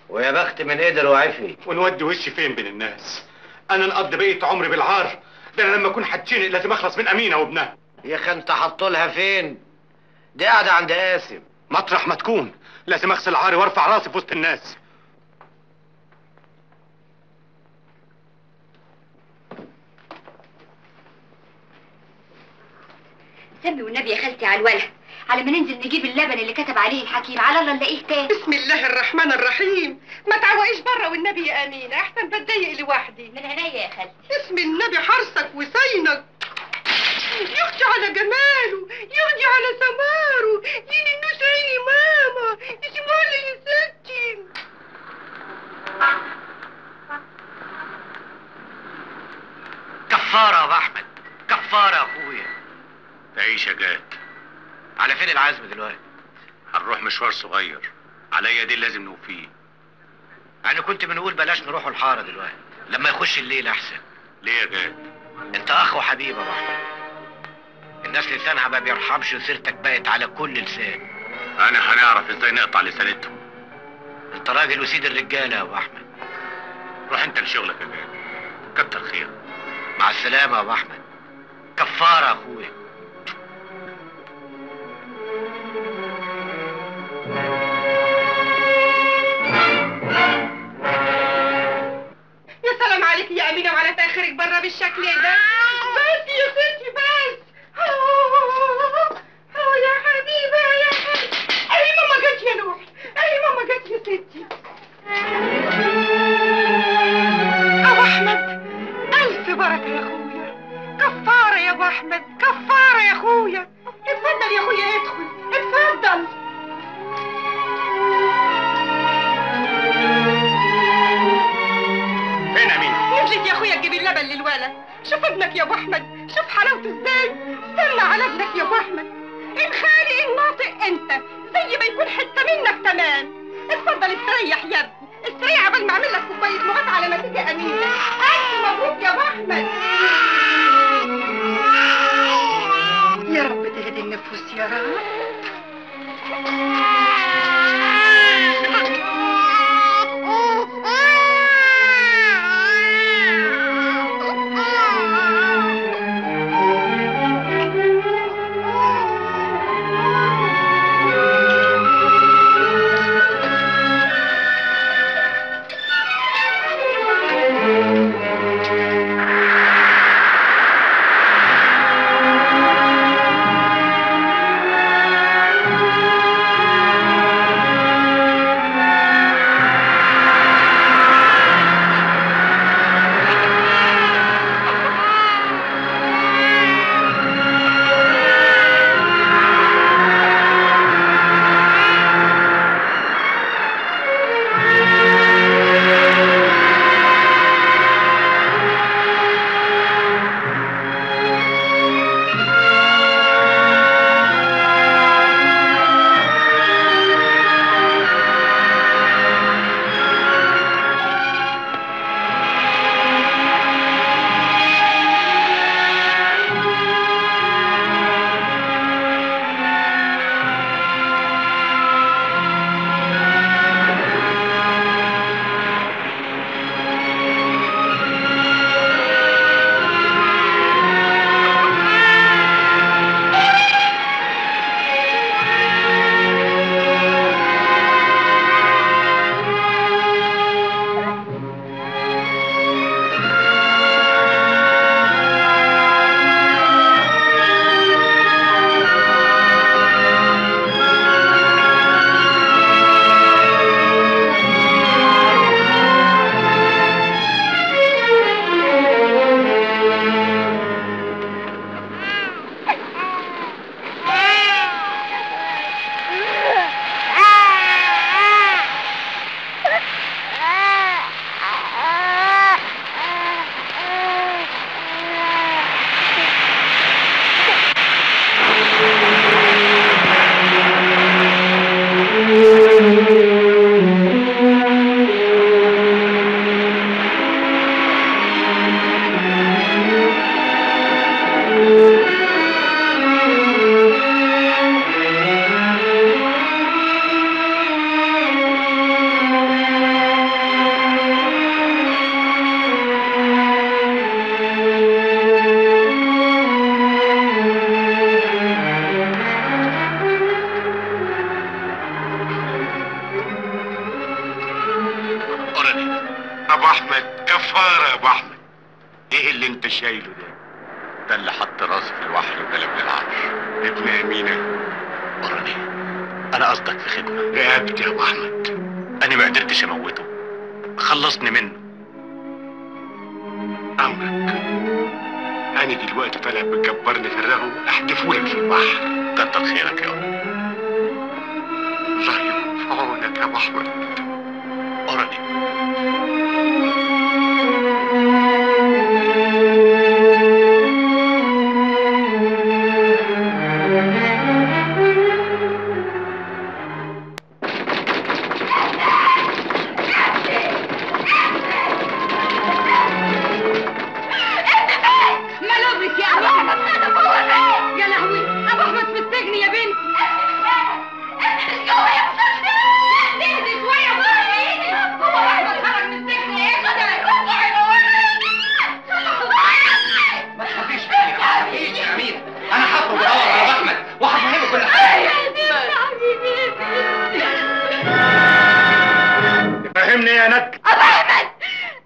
ويا بخت من قدر وعفي ونودي وشي فين بين الناس؟ أنا نقضي بقية عمري بالعار. ده أنا لما أكون هتشنق لازم أخلص من أمينة وابنها. يا أخي أنت حاطه لها فين؟ دي قاعدة عند قاسم مطرح ما تكون. لازم أغسل عاري وأرفع راسي في وسط الناس. سمي والنبي يا خالتي على الولد. على ما ننزل نجيب اللبن اللي كتب عليه الحكيم على الله نلاقيه تاني؟ بسم الله الرحمن الرحيم. ما تعوقيش بره والنبي يا أمينة. أحسن بتضايق لوحدي. من عينيا يا خالتي. اسم النبي حرصك وسينك يختي على جماله يغدي على سماره دين النوس عيني ماما. اسمها لي يا ستي. كفارة يا أبو أحمد. كفارة يا أخويا. تعيش يا جاد. على فين العزم دلوقتي؟ هنروح مشوار صغير. عليا دي لازم نوفيه أنا كنت بنقول بلاش نروحوا الحارة دلوقتي. لما يخش الليل أحسن. ليه يا جاد؟ أنت أخ وحبيب يا أحمد الناس لسانها ما بيرحمش وسيرتك بقت على كل لسان. أنا هنعرف إزاي نقطع لسانتهم. أنت راجل وسيد الرجالة يا أبو أحمد. روح أنت لشغلك يا جاد. كتر خيرك. مع السلامة يا أبو أحمد. كفارة يا أخويا. سلام عليك يا أمينة وعلى تأخيرك بره بالشكل ده. بس يا ستي بس. آه يا حبيبة يا حبيبة. أي ماما جت يا نوح أي ماما جت يا ستي. أبو أحمد ألف بركة يا أخويا. كفارة يا أبو أحمد كفارة يا أخويا. اتفضل يا أخويا ادخل اتفضل. للولد شوف ابنك يا أبو أحمد. شوف حلاوته إزاي. استنى على ابنك يا أبو أحمد. الخالق الناطق أنت. زي ما يكون حتة منك تمام. اتفضل استريح يا ابني. استريح قبل ما أعمل لك كوباية مغات على ما تيجي أمينة. ألف مبروك يا أبو أحمد. يا رب تهدي النفوس يا رب. فهمني يا نك ابو احمد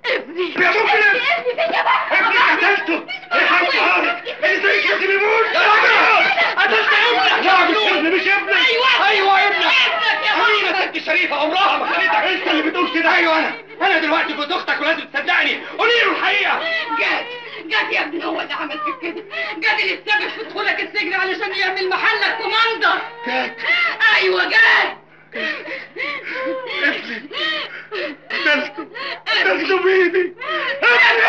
ابني يا ممكن ابني فين يا احمد ابني قتلته إيه حرام إزاي كده بيموت! يا راجل قتلت ابنك مش ابني! مش ابني! أيوه! أيوه ابنك ابنك يا امينه ست شريفه عمرها ما خليتك أنت اللي بتقول كده أيوه أنا أنا دلوقتي كنت أختك ولازم تصدقني! قولي له الحقيقة! جاد جاد يا ابني هو اللي عمل فيك كده! جاد اللي السبب في دخولك السجن علشان يعمل محلك كوماندر جاد أيوه جاد قتلته قتلته بايدي حل